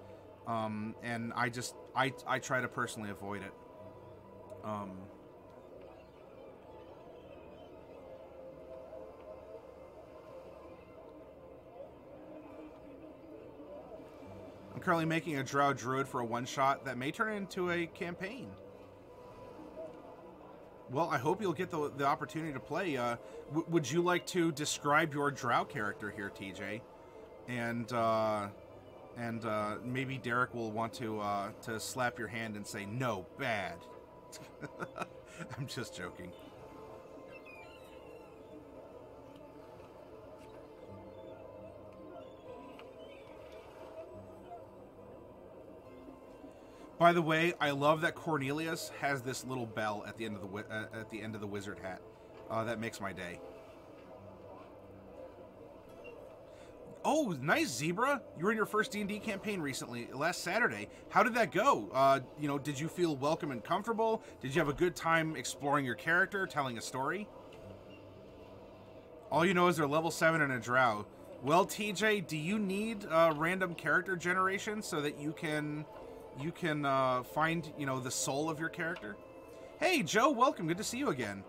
Um, and I just I, I try to personally avoid it. Um, Currently making a Drow Druid for a one-shot that may turn into a campaign. Well, I hope you'll get the, the opportunity to play. Uh, would you like to describe your Drow character here, TJ? And uh, and uh, maybe Derek will want to uh, to slap your hand and say no, bad. <laughs> I'm just joking. By the way, I love that Cornelius has this little bell at the end of the uh, at the end of the wizard hat. Uh, that makes my day. Oh, nice zebra! You were in your first D and D campaign recently, last Saturday. How did that go? Uh, you know, did you feel welcome and comfortable? Did you have a good time exploring your character, telling a story? All you know is they're level seven and a drow. Well, TJ, do you need uh, random character generation so that you can you can uh, find, you know, the soul of your character. Hey, Joe, welcome. Good to see you again.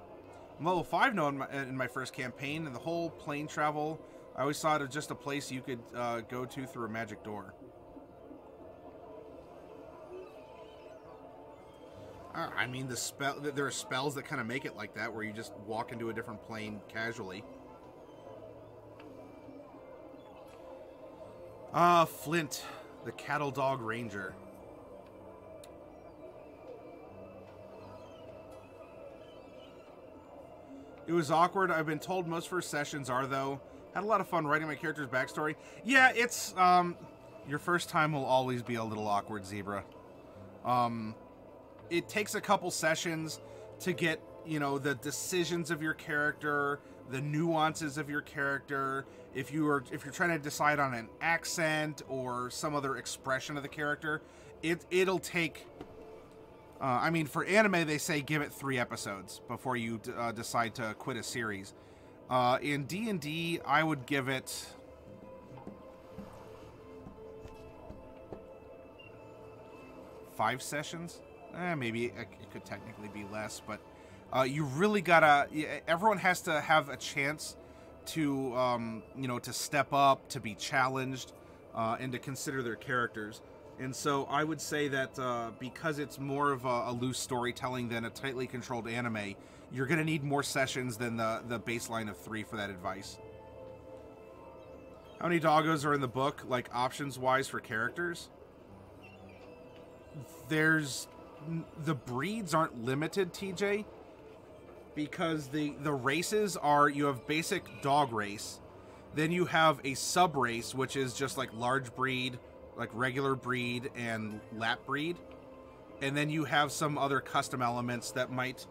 I'm level 5 now in my, in my first campaign, and the whole plane travel, I always thought of just a place you could uh, go to through a magic door. Uh, I mean, the spell. There are spells that kind of make it like that, where you just walk into a different plane casually. Ah, Flint, the cattle dog ranger. It was awkward. I've been told most first sessions are, though. Had a lot of fun writing my character's backstory. Yeah, it's, um, your first time will always be a little awkward, Zebra. Um, it takes a couple sessions to get, you know, the decisions of your character, the nuances of your character. If you are, if you're trying to decide on an accent or some other expression of the character, it it'll take uh, I mean, for anime, they say give it three episodes before you uh, decide to quit a series. Uh, in D and D, I would give it. Five sessions? Eh, maybe it, could technically be less, but uh, you really gotta. Everyone has to have a chance to, um, you know, to step up, to be challenged, uh, and to consider their characters. And so I would say that uh, because it's more of a, a, loose storytelling than a tightly controlled anime, you're going to need more sessions than the, the baseline of three for that advice. How many doggos are in the book, like options wise for characters? There's. The breeds aren't limited, TJ, because the, the races are you have basic dog race, then you have a sub race, which is just like large breed like regular breed and lap breed, and then you have some other custom elements that might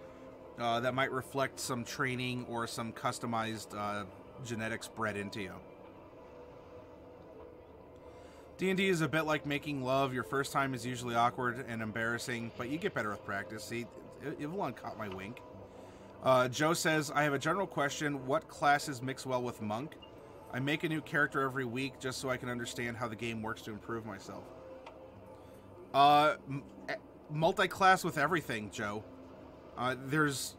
uh, that might reflect some training or some customized uh, genetics bred into you. D&D is a bit like making love. Your first time is usually awkward and embarrassing, but you get better with practice. See, I- caught my wink. Uh, Joe says, I have a general question. What classes mix well with Monk? I make a new character every week just so I can understand how the game works to improve myself. Uh, eh, multi-class with everything, Joe. Uh, there's,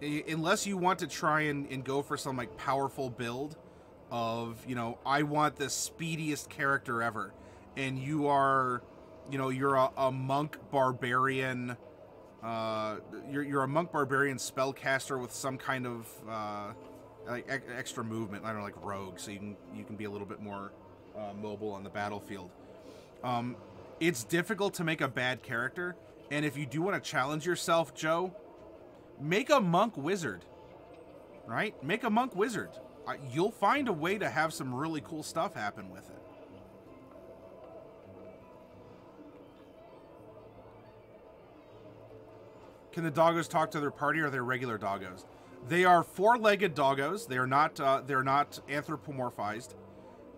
unless you want to try and, and go for some like powerful build of, you know, I want the speediest character ever, and you are, you know, you're a, a monk barbarian. Uh, you're, you're a monk barbarian spellcaster with some kind of uh, like extra movement. I don't know, like rogue, so you can you can be a little bit more uh, mobile on the battlefield. Um, it's difficult to make a bad character, and if you do want to challenge yourself, Joe, make a monk wizard. Right? Make a monk wizard. Uh, you'll find a way to have some really cool stuff happen with it. Can the doggos talk to their party, or are they regular doggos? They are four-legged doggos. They are not. Uh, they're not anthropomorphized.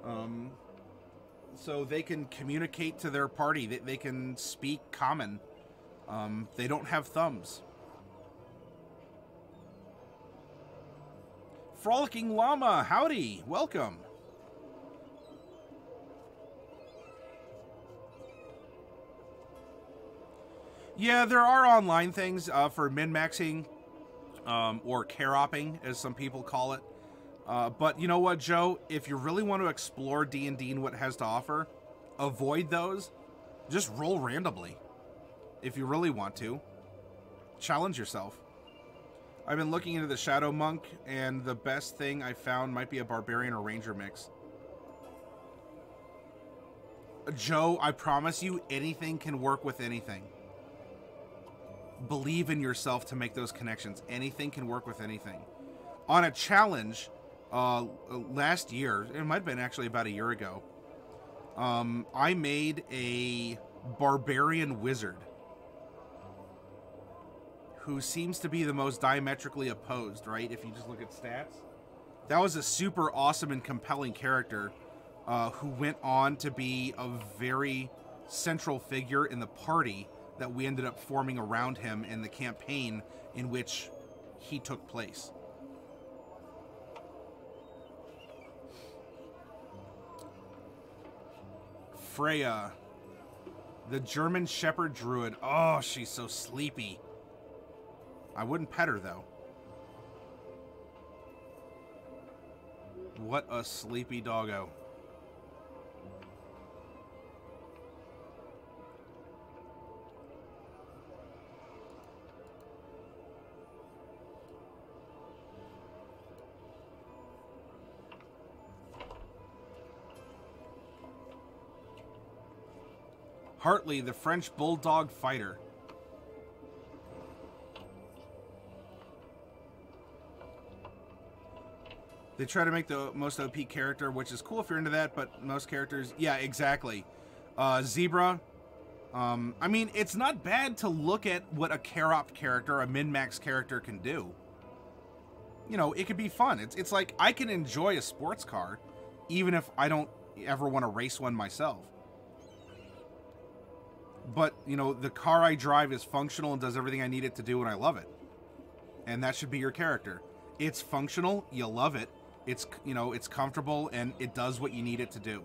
Um, so they can communicate to their party. They, they can speak common. Um, they don't have thumbs. Frolicking Llama, howdy, welcome. Yeah, there are online things uh, for min-maxing um, or char-opping, as some people call it. Uh, but you know what, Joe? If you really want to explore D&D and what it has to offer, avoid those. Just roll randomly. If you really want to. Challenge yourself. I've been looking into the Shadow Monk, and the best thing I found might be a Barbarian or Ranger mix. Joe, I promise you, anything can work with anything. Believe in yourself to make those connections. Anything can work with anything. On a challenge, uh, last year, it might have been actually about a year ago, um, I made a barbarian wizard who seems to be the most diametrically opposed, right? If you just look at stats. That was a super awesome and compelling character uh, who went on to be a very central figure in the party that we ended up forming around him in the campaign in which he took place. Freya, the German Shepherd Druid. Oh, she's so sleepy. I wouldn't pet her though. What a sleepy doggo. Hartley, the French bulldog fighter. They try to make the most OP character, which is cool if you're into that, but most characters, yeah, exactly. Uh, Zebra. Um, I mean, it's not bad to look at what a CharOp character, a min-max character, can do. You know, it could be fun. It's it's like I can enjoy a sports car, even if I don't ever want to race one myself. But you know, the car I drive is functional and does everything I need it to do, and I love it. And that should be your character. It's functional, you love it. It's you know, it's comfortable and it does what you need it to do.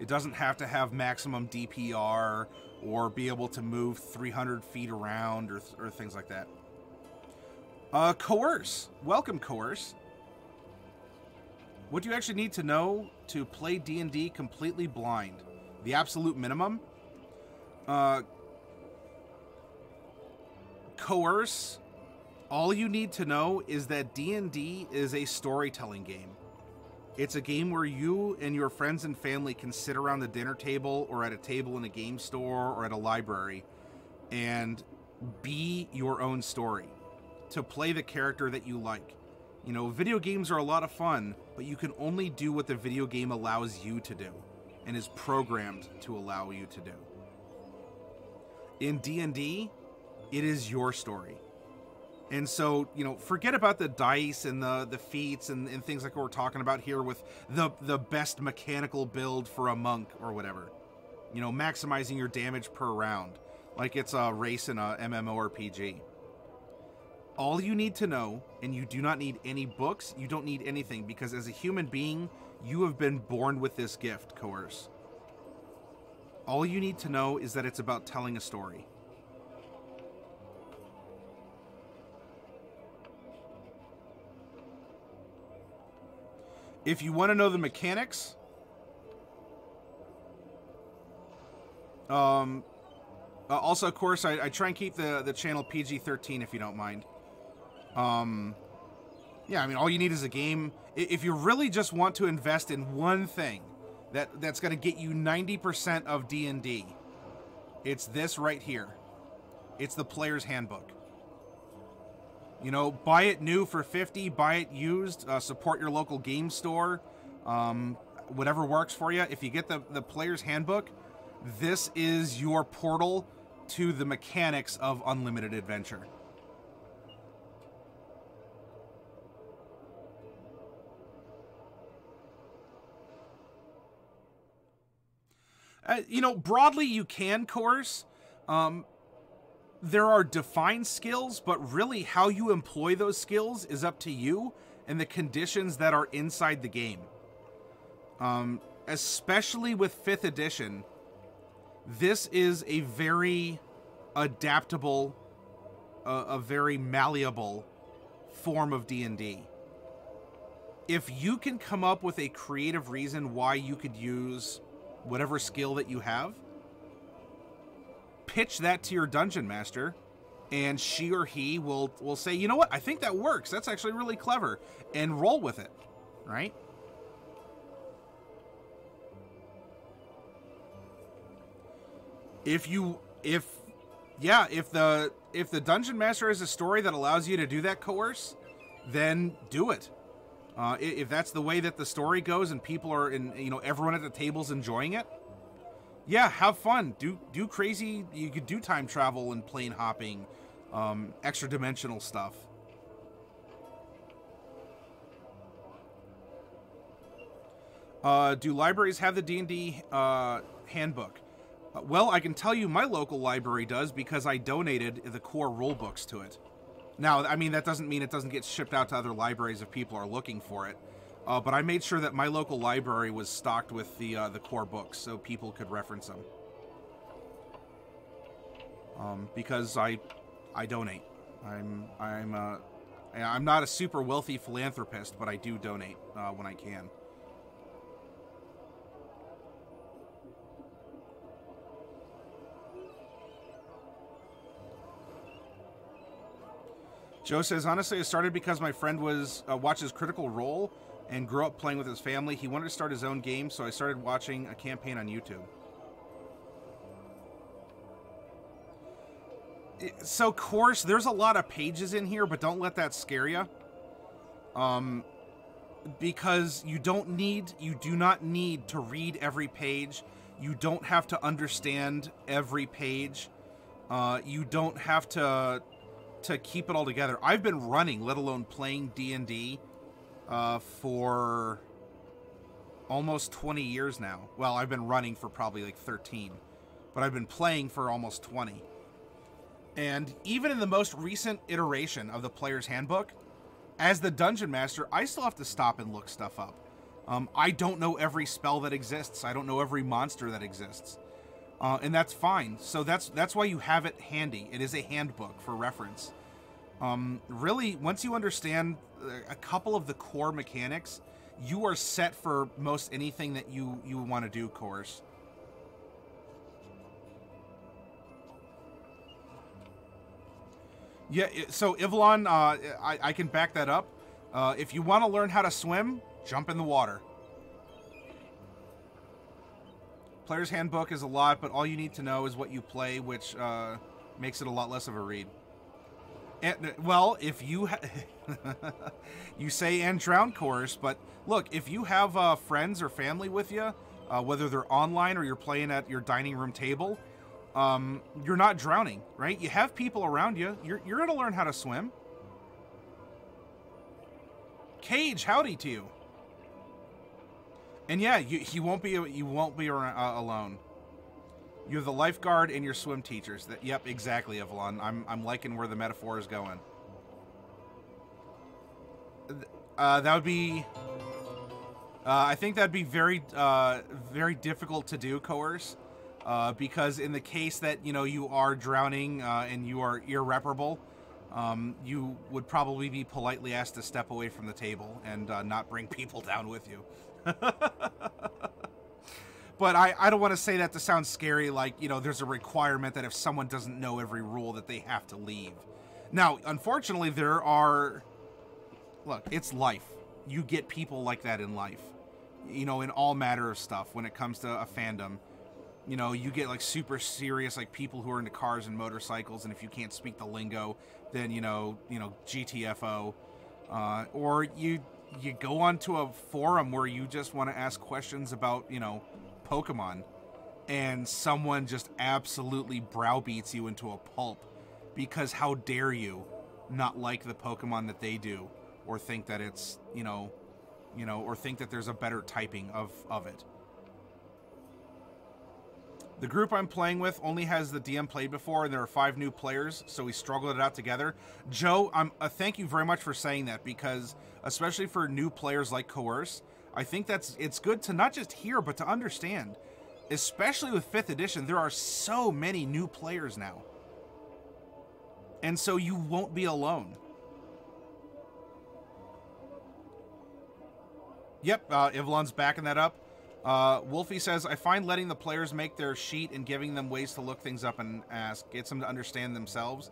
It doesn't have to have maximum DPR or be able to move 300 feet around or, or things like that. Uh, Coerce. Welcome, Coerce. What do you actually need to know to play D&D completely blind? The absolute minimum? Uh, Coerce all you need to know is that D&D is a storytelling game. It's a game where you and your friends and family can sit around the dinner table or at a table in a game store or at a library and be your own story. To play the character that you like. You know, video games are a lot of fun, but you can only do what the video game allows you to do and is programmed to allow you to do. In D&D, it is your story. And so, you know, forget about the dice and the the feats and, and things like what we're talking about here with the the best mechanical build for a monk or whatever. You know, maximizing your damage per round. like it's a race in a MMORPG. All you need to know, and you do not need any books, you don't need anything, because as a human being, you have been born with this gift, Coerce. All you need to know is that it's about telling a story. If you want to know the mechanics, um, uh, also, of course, I, I, try and keep the, the channel PG-13 if you don't mind. Um, yeah, I mean, all you need is a game. If you really just want to invest in one thing that that's going to get you 90% of D&D, it's this right here. It's the player's handbook. You know, buy it new for 50, buy it used, uh, support your local game store, um, whatever works for you. If you get the, the player's handbook, this is your portal to the mechanics of unlimited adventure. Uh, you know, broadly you can course. Um, there are defined skills, but really how you employ those skills is up to you and the conditions that are inside the game. Um, especially with 5th edition, this is a very adaptable, uh, a very malleable form of D&D. If you can come up with a creative reason why you could use whatever skill that you have, pitch that to your dungeon master and she or he will will say, "You know what? I think that works. That's actually really clever." And roll with it, right? If you if yeah, if the if the dungeon master has a story that allows you to do that coerce, then do it. Uh, if that's the way that the story goes and people are in, you know, everyone at the table's enjoying it, yeah, have fun. Do do crazy. You could do time travel and plane hopping, um, extra dimensional stuff. Uh, do libraries have the D and D uh, handbook? Uh, well, I can tell you my local library does because I donated the core rule books to it. Now, I mean, that doesn't mean it doesn't get shipped out to other libraries if people are looking for it. Uh, but I made sure that my local library was stocked with the uh, the core books so people could reference them. Um, because I I donate. I'm I'm uh, I'm not a super wealthy philanthropist, but I do donate uh, when I can. Joe says, honestly, it started because my friend was uh, watches Critical Role and grew up playing with his family. He wanted to start his own game, so I started watching a campaign on YouTube. So, course, there's a lot of pages in here, but don't let that scare you. Um, because you don't need, you do not need to read every page. You don't have to understand every page. Uh, you don't have to to keep it all together. I've been running, let alone playing D&D uh, for almost 20 years now. Well, I've been running for probably like 13, but I've been playing for almost 20. And even in the most recent iteration of the player's handbook, as the dungeon master, I still have to stop and look stuff up. Um, I don't know every spell that exists. I don't know every monster that exists. Uh, and that's fine. So that's that's why you have it handy. It is a handbook for reference. Um, really, once you understand a couple of the core mechanics, you are set for most anything that you you want to do. Course. Yeah, so Ivlon, uh, I, I can back that up. Uh, if you want to learn how to swim, jump in the water. Player's Handbook is a lot, but all you need to know is what you play, which uh, makes it a lot less of a read. And, well, if you <laughs> you say and drown course, but look, if you have uh, friends or family with you, uh, whether they're online or you're playing at your dining room table, um, you're not drowning, right? You have people around you. You're you're gonna learn how to swim. Cage, howdy to you. And yeah, you, you won't be you won't be uh, alone. You have the lifeguard and your swim teachers. That, yep, exactly, Evelyn. I'm, I'm liking where the metaphor is going. Uh, that would be... Uh, I think that'd be very, uh, very difficult to do, coerce. Uh, because in the case that, you know, you are drowning uh, and you are irreparable, um, you would probably be politely asked to step away from the table and not bring <laughs> people down with you. <laughs> but I, I don't want to say that to sound scary, like, you know, there's a requirement that if someone doesn't know every rule that they have to leave. Now, unfortunately, there are... Look, it's life. You get people like that in life. You know, in all matter of stuff when it comes to a fandom. You know, you get like super serious, like people who are into cars and motorcycles, and if you can't speak the lingo, then you know, you know, GTFO. Uh, or you you go onto a forum where you just want to ask questions about, you know, Pokemon, and someone just absolutely browbeats you into a pulp because how dare you not like the Pokemon that they do, or think that it's, you know, you know, or think that there's a better typing of, of it. The group I'm playing with only has the DM played before, and there are five new players, so we struggled it out together. Joe, I'm uh, thank you very much for saying that because, especially for new players like Coerce, I think that's it's good to not just hear but to understand. Especially with fifth edition, there are so many new players now, and so you won't be alone. Yep, uh, Ivlon's backing that up. Uh, Wolfie says, I find letting the players make their sheet and giving them ways to look things up and ask gets them to understand themselves.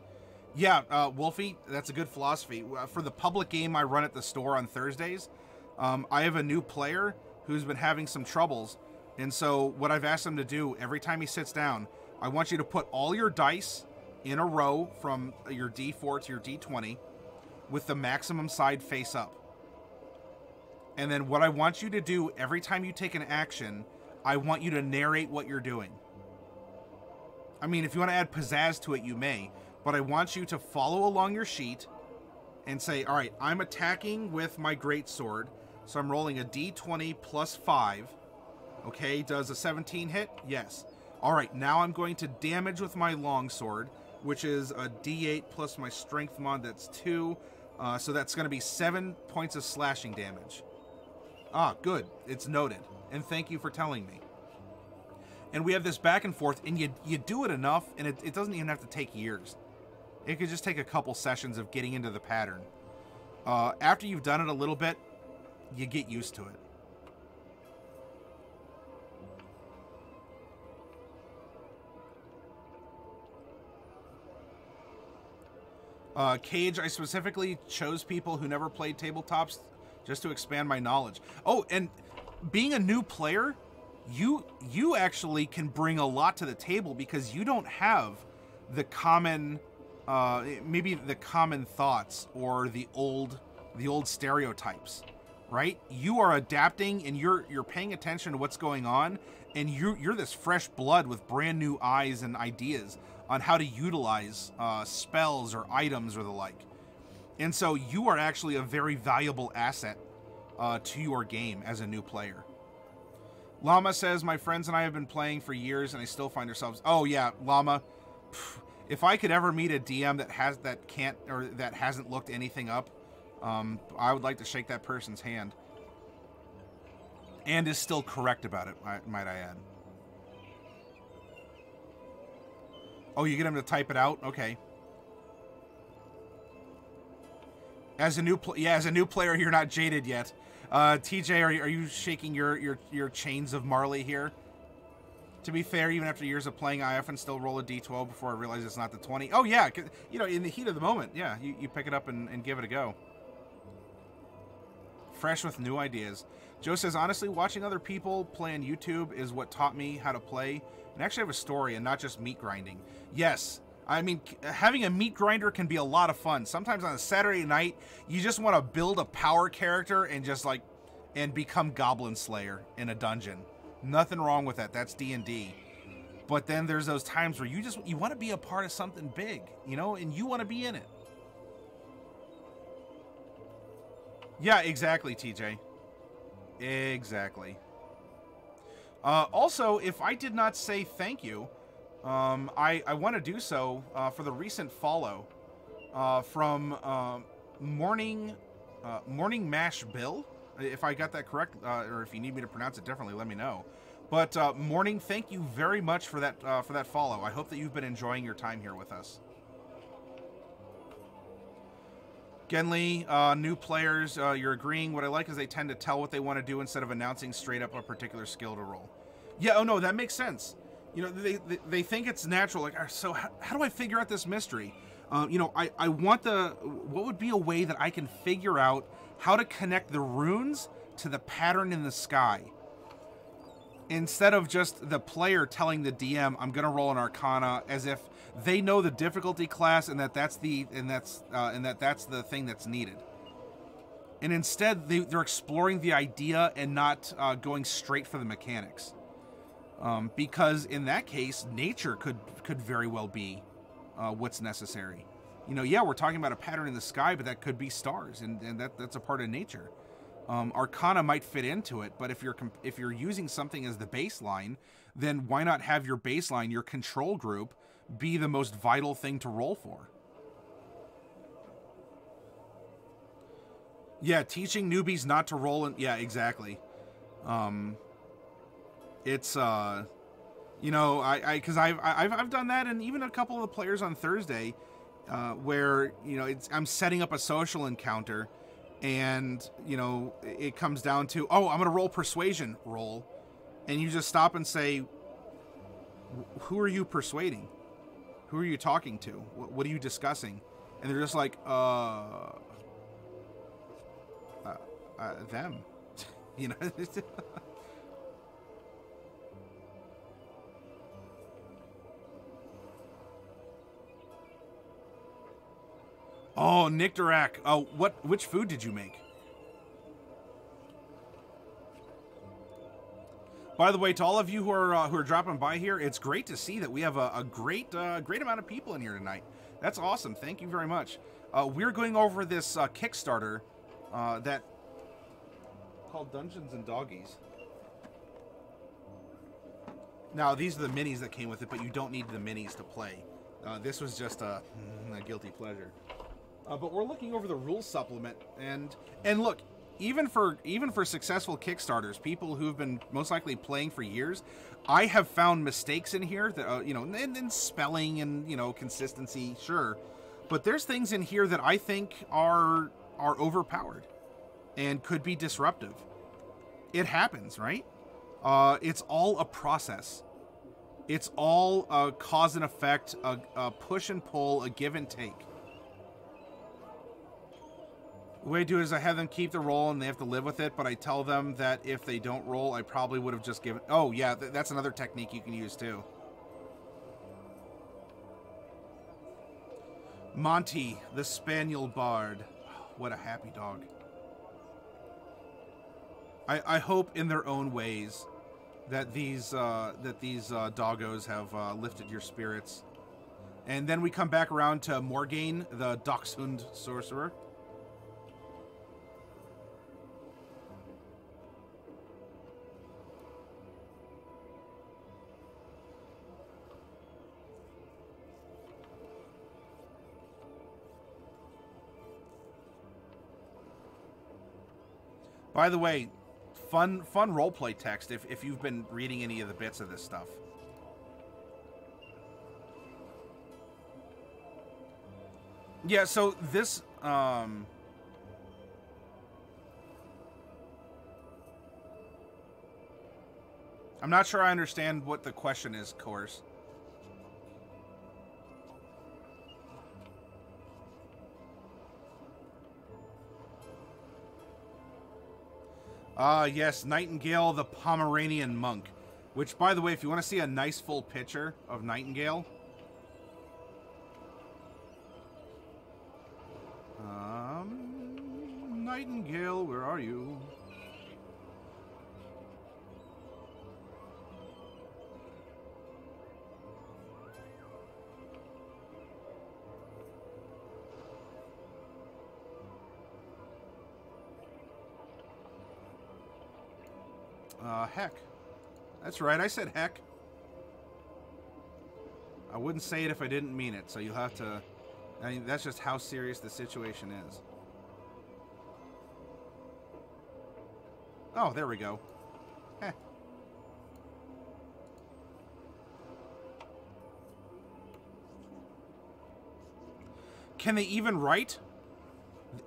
Yeah, uh, Wolfie, that's a good philosophy. Uh, for the public game I run at the store on Thursdays, um, I have a new player who's been having some troubles. And so, what I've asked him to do every time he sits down, I want you to put all your dice in a row from your D4 to your D20 with the maximum side face up. And then what I want you to do every time you take an action, I want you to narrate what you're doing. I mean, if you want to add pizzazz to it, you may, but I want you to follow along your sheet and say, all right, I'm attacking with my great sword, so I'm rolling a d20 plus 5. Okay, does a 17 hit? Yes. All right, now I'm going to damage with my longsword, which is a d8 plus my strength mod, that's 2. Uh, so that's going to be 7 points of slashing damage. Ah, good. It's noted. And thank you for telling me. And we have this back and forth, and you, you do it enough, and it, it doesn't even have to take years. It could just take a couple sessions of getting into the pattern. Uh, after you've done it a little bit, you get used to it. Uh, Cage, I specifically chose people who never played tabletops just to expand my knowledge. Oh, and being a new player, you you actually can bring a lot to the table because you don't have the common uh, maybe the common thoughts or the old the old stereotypes right you are adapting and you're you're paying attention to what's going on and you're you're this fresh blood with brand new eyes and ideas on how to utilize uh, spells or items or the like and so you are actually a very valuable asset uh, to your game as a new player. Llama says, My friends and I have been playing for years and I still find ourselves. Oh, yeah, Llama. If I could ever meet a DM that has that can't or that hasn't looked anything up, um, I would like to shake that person's hand. And is still correct about it, might I add. Oh, you get him to type it out? Okay. As a new yeah, as a new player, you're not jaded yet. Uh, TJ, are you, are you shaking your, your your chains of Marley here? To be fair, even after years of playing, I often still roll a d12 before I realize it's not the 20. Oh yeah, you know, in the heat of the moment, yeah, you, you pick it up and, and give it a go. Fresh with new ideas. Joe says, honestly, watching other people play on YouTube is what taught me how to play and actually have a story and not just meat grinding. Yes, I mean, having a meat grinder can be a lot of fun. Sometimes on a Saturday night, you just want to build a power character and just like, and become Goblin Slayer in a dungeon. Nothing wrong with that. That's D&D. But then there's those times where you just, you want to be a part of something big, you know, and you want to be in it. Yeah, exactly, TJ. Exactly. Uh, also, if I did not say thank you, um, I, I want to do so uh, for the recent follow uh, from uh, Morning uh, Morning Mash Bill. If I got that correct, uh, or if you need me to pronounce it differently, let me know. But uh, Morning, thank you very much for that for that follow. I hope that you've been enjoying your time here with us. Genly, uh, new players, uh, you're agreeing. What I like is they tend to tell what they want to do instead of announcing straight up a particular skill to roll. Yeah, oh no, that makes sense. You know, they, they, they think it's natural. Like, so how, how do I figure out this mystery? Uh, you know, I, I want the, what would be a way that I can figure out how to connect the runes to the pattern in the sky? Instead of just the player telling the DM, I'm going to roll an Arcana as if they know the difficulty class and that that's the and that's uh, and that that's the thing that's needed. And instead, they, they're exploring the idea and not uh, going straight for the mechanics. Um, because in that case, nature could could very well be uh, what's necessary. You know, yeah, we're talking about a pattern in the sky, but that could be stars, and, and that that's a part of nature. Um, Arcana might fit into it, but if you're if you're using something as the baseline, then why not have your baseline, your control group, be the most vital thing to roll for. Yeah, teaching newbies not to roll and yeah, exactly. Um it's uh you know, I I cuz I've I've I've done that and even a couple of the players on Thursday uh where, you know, it's I'm setting up a social encounter and, you know, it comes down to, "Oh, I'm to roll persuasion roll." And you just stop and say, "Who are you persuading?" Who are you talking to? What, what are you discussing? And they're just like, uh, uh, uh them, <laughs> you know. <laughs> oh, Nick Dirac. Oh, what? Which food did you make? By the way, to all of you who are uh, who are dropping by here, it's great to see that we have a, a great uh, great amount of people in here tonight. That's awesome. Thank you very much. Uh, we're going over this uh, Kickstarter uh, that called Dungeons and Doggies. Now these are the minis that came with it, but you don't need the minis to play. Uh, this was just a, <laughs> a guilty pleasure. But we're looking over the rules supplement, and and look, even for even for successful Kickstarters, people who've been most likely playing for years, I have found mistakes in here that uh, you know, and, and spelling and you know consistency, sure, but there's things in here that I think are are overpowered and could be disruptive. It happens, right? Uh, it's all a process. It's all a cause and effect, a, a push and pull, a give and take. The way I do it is I have them keep the roll and they have to live with it, but I tell them that if they don't roll, I probably would have just given... Oh, yeah, th that's another technique you can use, too. Monty, the Spaniel Bard. What a happy dog. I, I hope in their own ways that these uh, that these uh, doggos have uh, lifted your spirits. And then we come back around to Morgaine, the Dachshund sorcerer. By the way, fun fun roleplay text if, if you've been reading any of the bits of this stuff. Yeah, so this um I'm not sure I understand what the question is, course. Ah, uh, yes, Nightingale the Pomeranian monk. Which, by the way, if you want to see a nice full picture of Nightingale... Um... Nightingale, where are you? Uh, heck. That's right, I said heck. I wouldn't say it if I didn't mean it, so you'll have to... I mean, that's just how serious the situation is. Oh, there we go. Heh. Can they even write?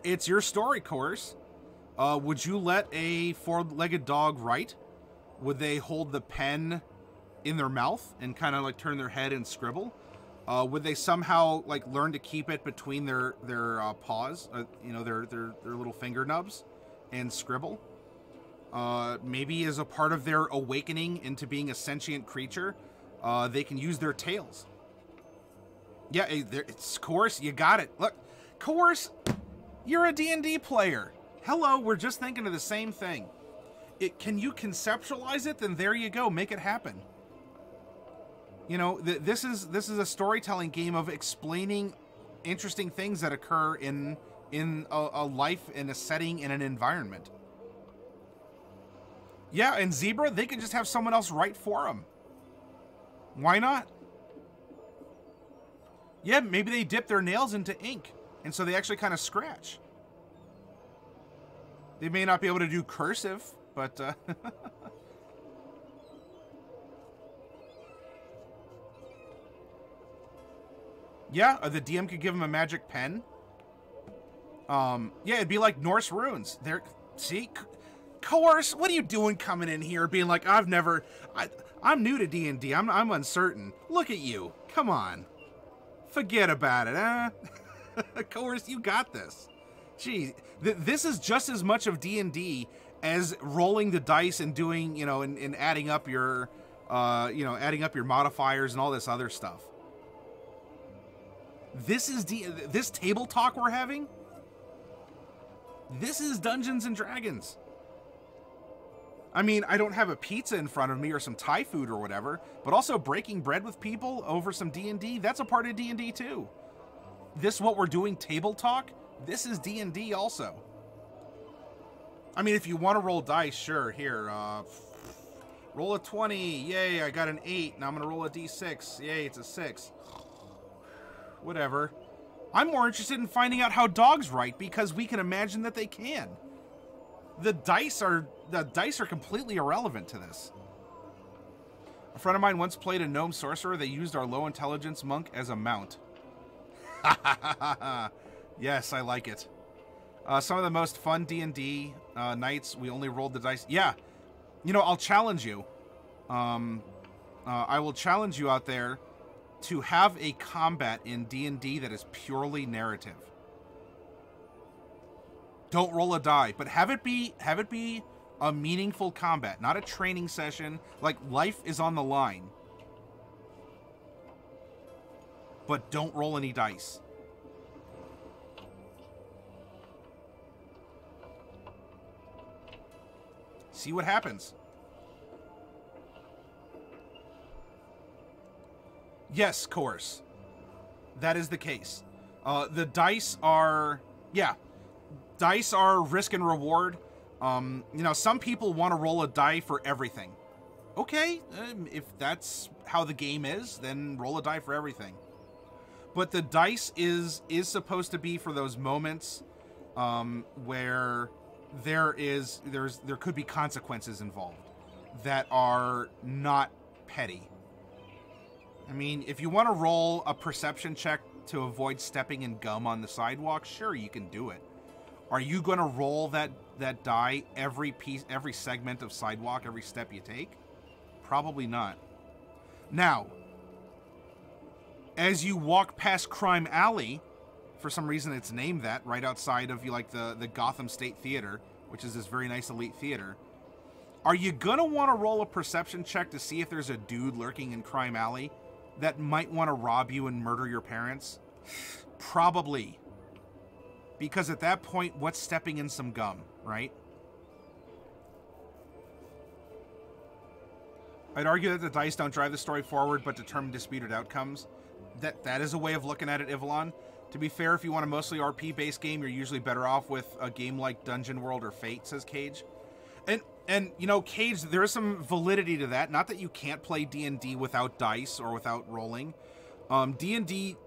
It's your story course. Uh, would you let a four-legged dog write? Would they hold the pen in their mouth and kind of like turn their head and scribble? Uh, would they somehow like learn to keep it between their their uh, paws, uh, you know, their their their little finger nubs, and scribble? Uh, maybe as a part of their awakening into being a sentient creature, uh, they can use their tails. Yeah, eh, it's course. You got it. Look, course. You're a D&D player. Hello, we're just thinking of the same thing. It, can you conceptualize it? Then there you go. Make it happen. You know, th this is this is a storytelling game of explaining interesting things that occur in in a, a life, in a setting, in an environment. Yeah, and Zebra, they can just have someone else write for them. Why not? Yeah, maybe they dip their nails into ink, and so they actually kind of scratch. They may not be able to do cursive, but... Uh, <laughs> yeah, uh, the DM could give him a magic pen. Um, yeah, it'd be like Norse runes. There, see, course, what are you doing coming in here being like, I've never, I, I'm new to D&D, I'm, I'm uncertain. Look at you, come on. Forget about it, huh? <laughs> course, you got this. Gee, th this is just as much of D&D as rolling the dice and doing, you know, and, and adding up your, uh, you know, adding up your modifiers and all this other stuff. This is this table talk we're having. This is Dungeons and Dragons. I mean, I don't have a pizza in front of me or some Thai food or whatever, but also breaking bread with people over some D&D, that's a part of D&D too. This what we're doing table talk, this is D&D also. I mean, if you want to roll dice, sure, here, uh, roll a 20, yay, I got an 8, now I'm going to roll a d6, yay, it's a 6. Whatever. I'm more interested in finding out how dogs write because we can imagine that they can. The dice are the dice are completely irrelevant to this. A friend of mine once played a gnome sorcerer. They used our low intelligence monk as a mount. <laughs> yes, I like it. Uh, some of the most fun D&D uh, nights, we only rolled the dice. Yeah, you know, I'll challenge you. Um, uh, I will challenge you out there to have a combat in D&D that is purely narrative. Don't roll a die, but have it be have it be a meaningful combat, not a training session. Like life is on the line. But don't roll any dice. See what happens. Yes, course. That is the case. Uh, the dice are... Yeah. Dice are risk and reward. Um, you know, some people want to roll a die for everything. Okay, um, if that's how the game is, then roll a die for everything. But the dice is is supposed to be for those moments um, where there is there's there could be consequences involved that are not petty. I mean, if you want to roll a perception check to avoid stepping in gum on the sidewalk, sure, you can do it. Are you going to roll that that die every piece, every segment of sidewalk, every step you take? Probably not. Now, as you walk past Crime Alley, for some reason it's named that, right outside of you like the, the Gotham State Theater, which is this very nice elite theater. Are you gonna want to roll a perception check to see if there's a dude lurking in Crime Alley that might want to rob you and murder your parents? Probably. Because at that point, what's stepping in some gum, right? I'd argue that the dice don't drive the story forward, but determine disputed outcomes. That That is a way of looking at it, Ivalon. To be fair, if you want a mostly RP-based game, you're usually better off with a game like Dungeon World or Fate, says Cage. And, and you know, Cage, there is some validity to that. Not that you can't play D&D without dice or without rolling. Um, D&D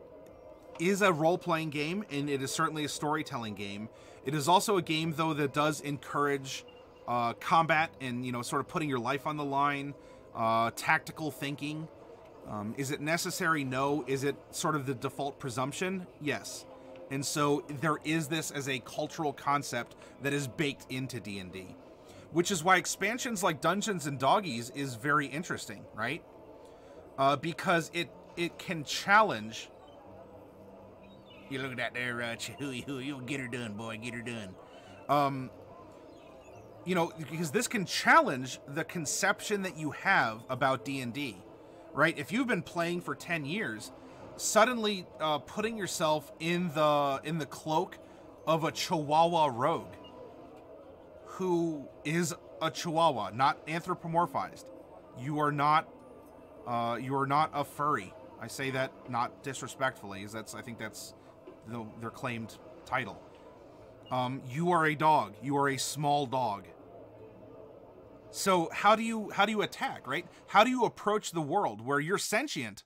is a role-playing game, and it is certainly a storytelling game. It is also a game, though, that does encourage uh, combat and, you know, sort of putting your life on the line, uh, tactical thinking. Um, is it necessary? No. Is it sort of the default presumption? Yes. And so there is this as a cultural concept that is baked into D&D, which is why expansions like Dungeons and Doggies is very interesting, right? Uh, because it it can challenge. You look at that there, uh, <laughs> Chihui, you get her done, boy, get her done. Um, you know, because this can challenge the conception that you have about D and D, right? If you've been playing for ten years, suddenly uh, putting yourself in the in the cloak of a Chihuahua rogue, who is a Chihuahua, not anthropomorphized. You are not, uh, you are not a furry. I say that not disrespectfully, is that's I think that's the, their claimed title. Um, you are a dog. You are a small dog. So how do you how do you attack, right? How do you approach the world where you're sentient?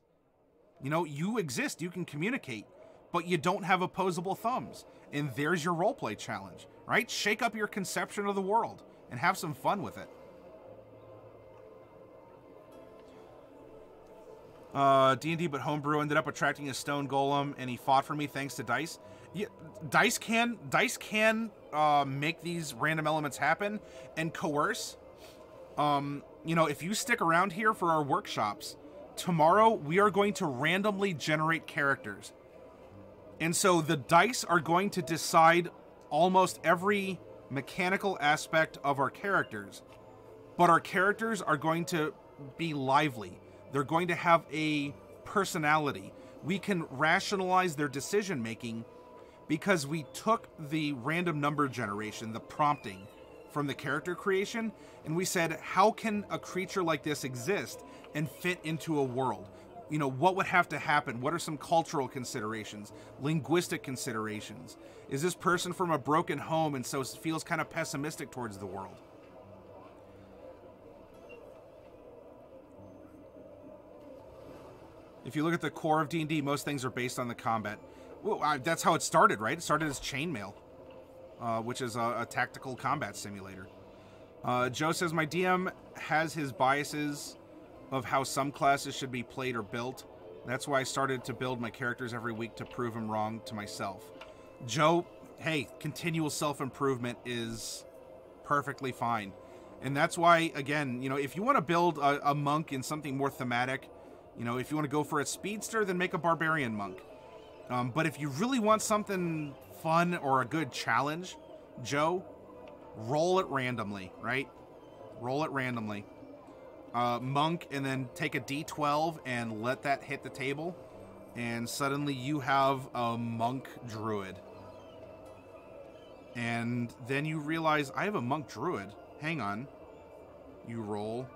You know, you exist, you can communicate, but you don't have opposable thumbs. And there's your roleplay challenge, right? Shake up your conception of the world and have some fun with it. Uh, D&D but homebrew ended up attracting a stone golem and he fought for me thanks to dice. Yeah, dice can dice can uh, make these random elements happen and coerce. Um, you know, if you stick around here for our workshops, tomorrow we are going to randomly generate characters. And so the dice are going to decide almost every mechanical aspect of our characters. But our characters are going to be lively. They're going to have a personality. We can rationalize their decision making because we took the random number generation, the prompting from the character creation, and we said, how can a creature like this exist and fit into a world? You know, what would have to happen? What are some cultural considerations, linguistic considerations? Is this person from a broken home and so feels kind of pessimistic towards the world? If you look at the core of D&D, most things are based on the combat. Well, I, that's how it started, right? It started as chainmail, uh, which is a, a, tactical combat simulator. Uh, Joe says, my DM has his biases of how some classes should be played or built. That's why I started to build my characters every week to prove him wrong to myself. Joe, hey, continual self-improvement is perfectly fine. And that's why, again, you know, if you want to build a, a monk in something more thematic, you know, if you want to go for a speedster, then make a barbarian monk. Um, but if you really want something fun or a good challenge, Joe, roll it randomly, right? Roll it randomly. Uh, monk, and then take a d12 and let that hit the table, and suddenly you have a monk druid. And then you realize I have a monk druid. Hang on. You roll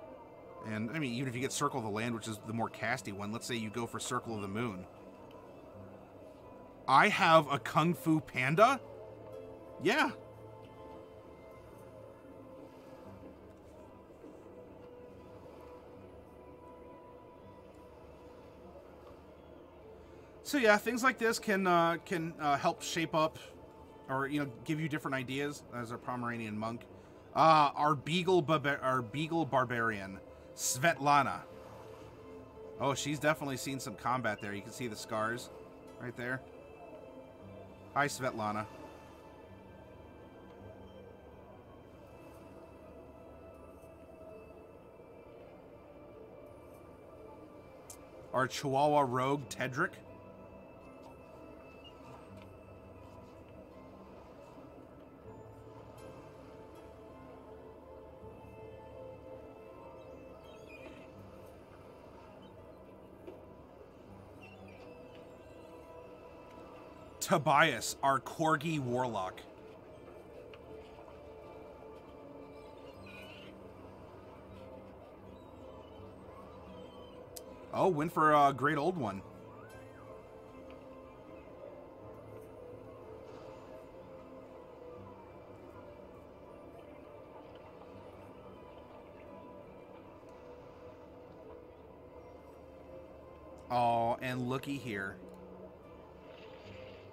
and, I mean, even if you get Circle of the Land, which is the more casty one, let's say you go for Circle of the Moon. I have a Kung Fu Panda? Yeah. So yeah, things like this can uh, can uh, help shape up, or you know, give you different ideas as a Pomeranian monk. Uh, our beagle, our beagle barbarian. Svetlana. Oh, she's definitely seen some combat there. You can see the scars right there. Hi, Svetlana. Our Chihuahua rogue, Tedric. Tobias, our Corgi Warlock. Oh, went for a great old one. Oh, and looky here.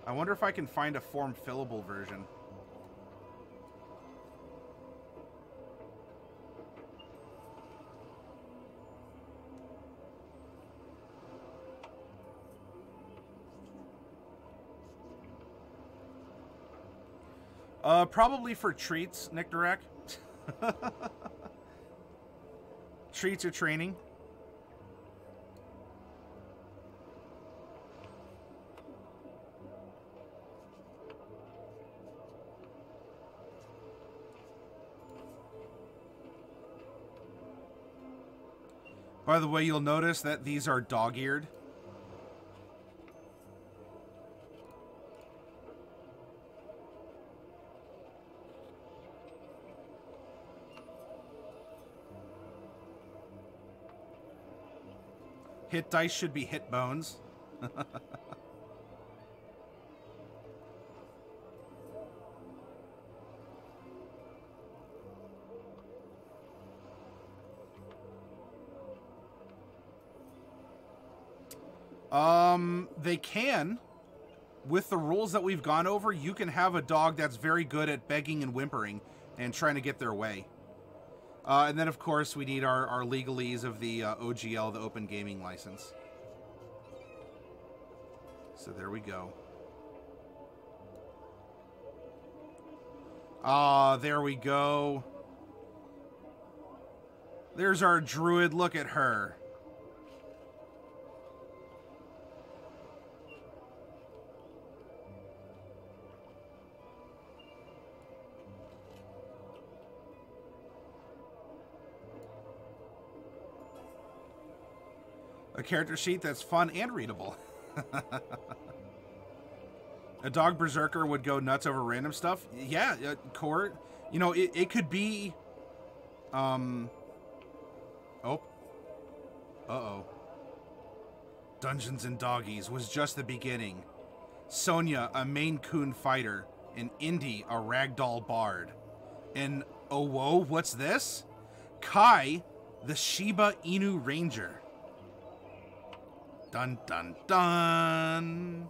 I wonder if I can find a form fillable version. Uh, probably for treats, Nick Durek. <laughs> treats or training. By the way, you'll notice that these are dog-eared. Hit dice should be hit bones. <laughs> um, they can. With the rules that we've gone over, you can have a dog that's very good at begging and whimpering and trying to get their way. Uh, and then, of course, we need our, our legalese of the uh, OGL, the Open Gaming License. So there we go. Ah, there we go. There's our druid. Look at her. Character sheet that's fun and readable. <laughs> a dog berserker would go nuts over random stuff. Yeah, uh, court. You know, it, it could be. Um. Oh. Uh oh. Dungeons and Doggies was just the beginning. Sonia, a Maine Coon fighter, and Indy, a ragdoll bard. And oh whoa, what's this? Kai, the Shiba Inu Ranger. Dun dun dun.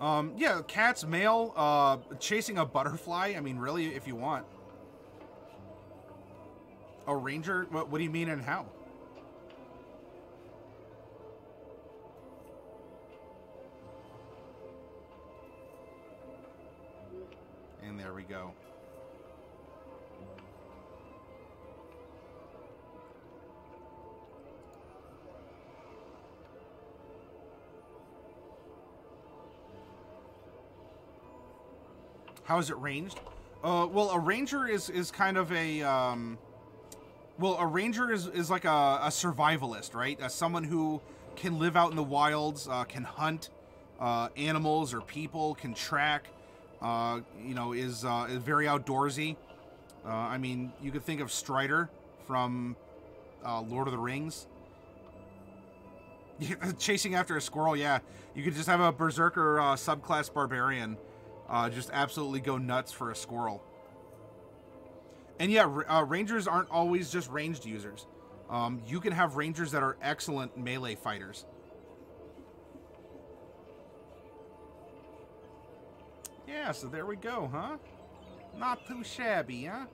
Um, yeah, cat's male, uh, chasing a butterfly. I mean, really, if you want. A ranger? What, what do you mean and how? And there we go. How is it ranged? Uh, well, a ranger is is kind of a um, well, a ranger is is like a, a survivalist, right? As someone who can live out in the wilds, uh, can hunt uh, animals or people, can track. Uh, you know, is uh, is very outdoorsy. Uh, I mean, you could think of Strider from uh, Lord of the Rings. <laughs> Chasing after a squirrel, yeah. You could just have a berserker uh, subclass barbarian uh, just absolutely go nuts for a squirrel. And yeah, uh, rangers aren't always just ranged users. Um, you can have rangers that are excellent melee fighters. Yeah, so there we go, huh? Not too shabby, huh?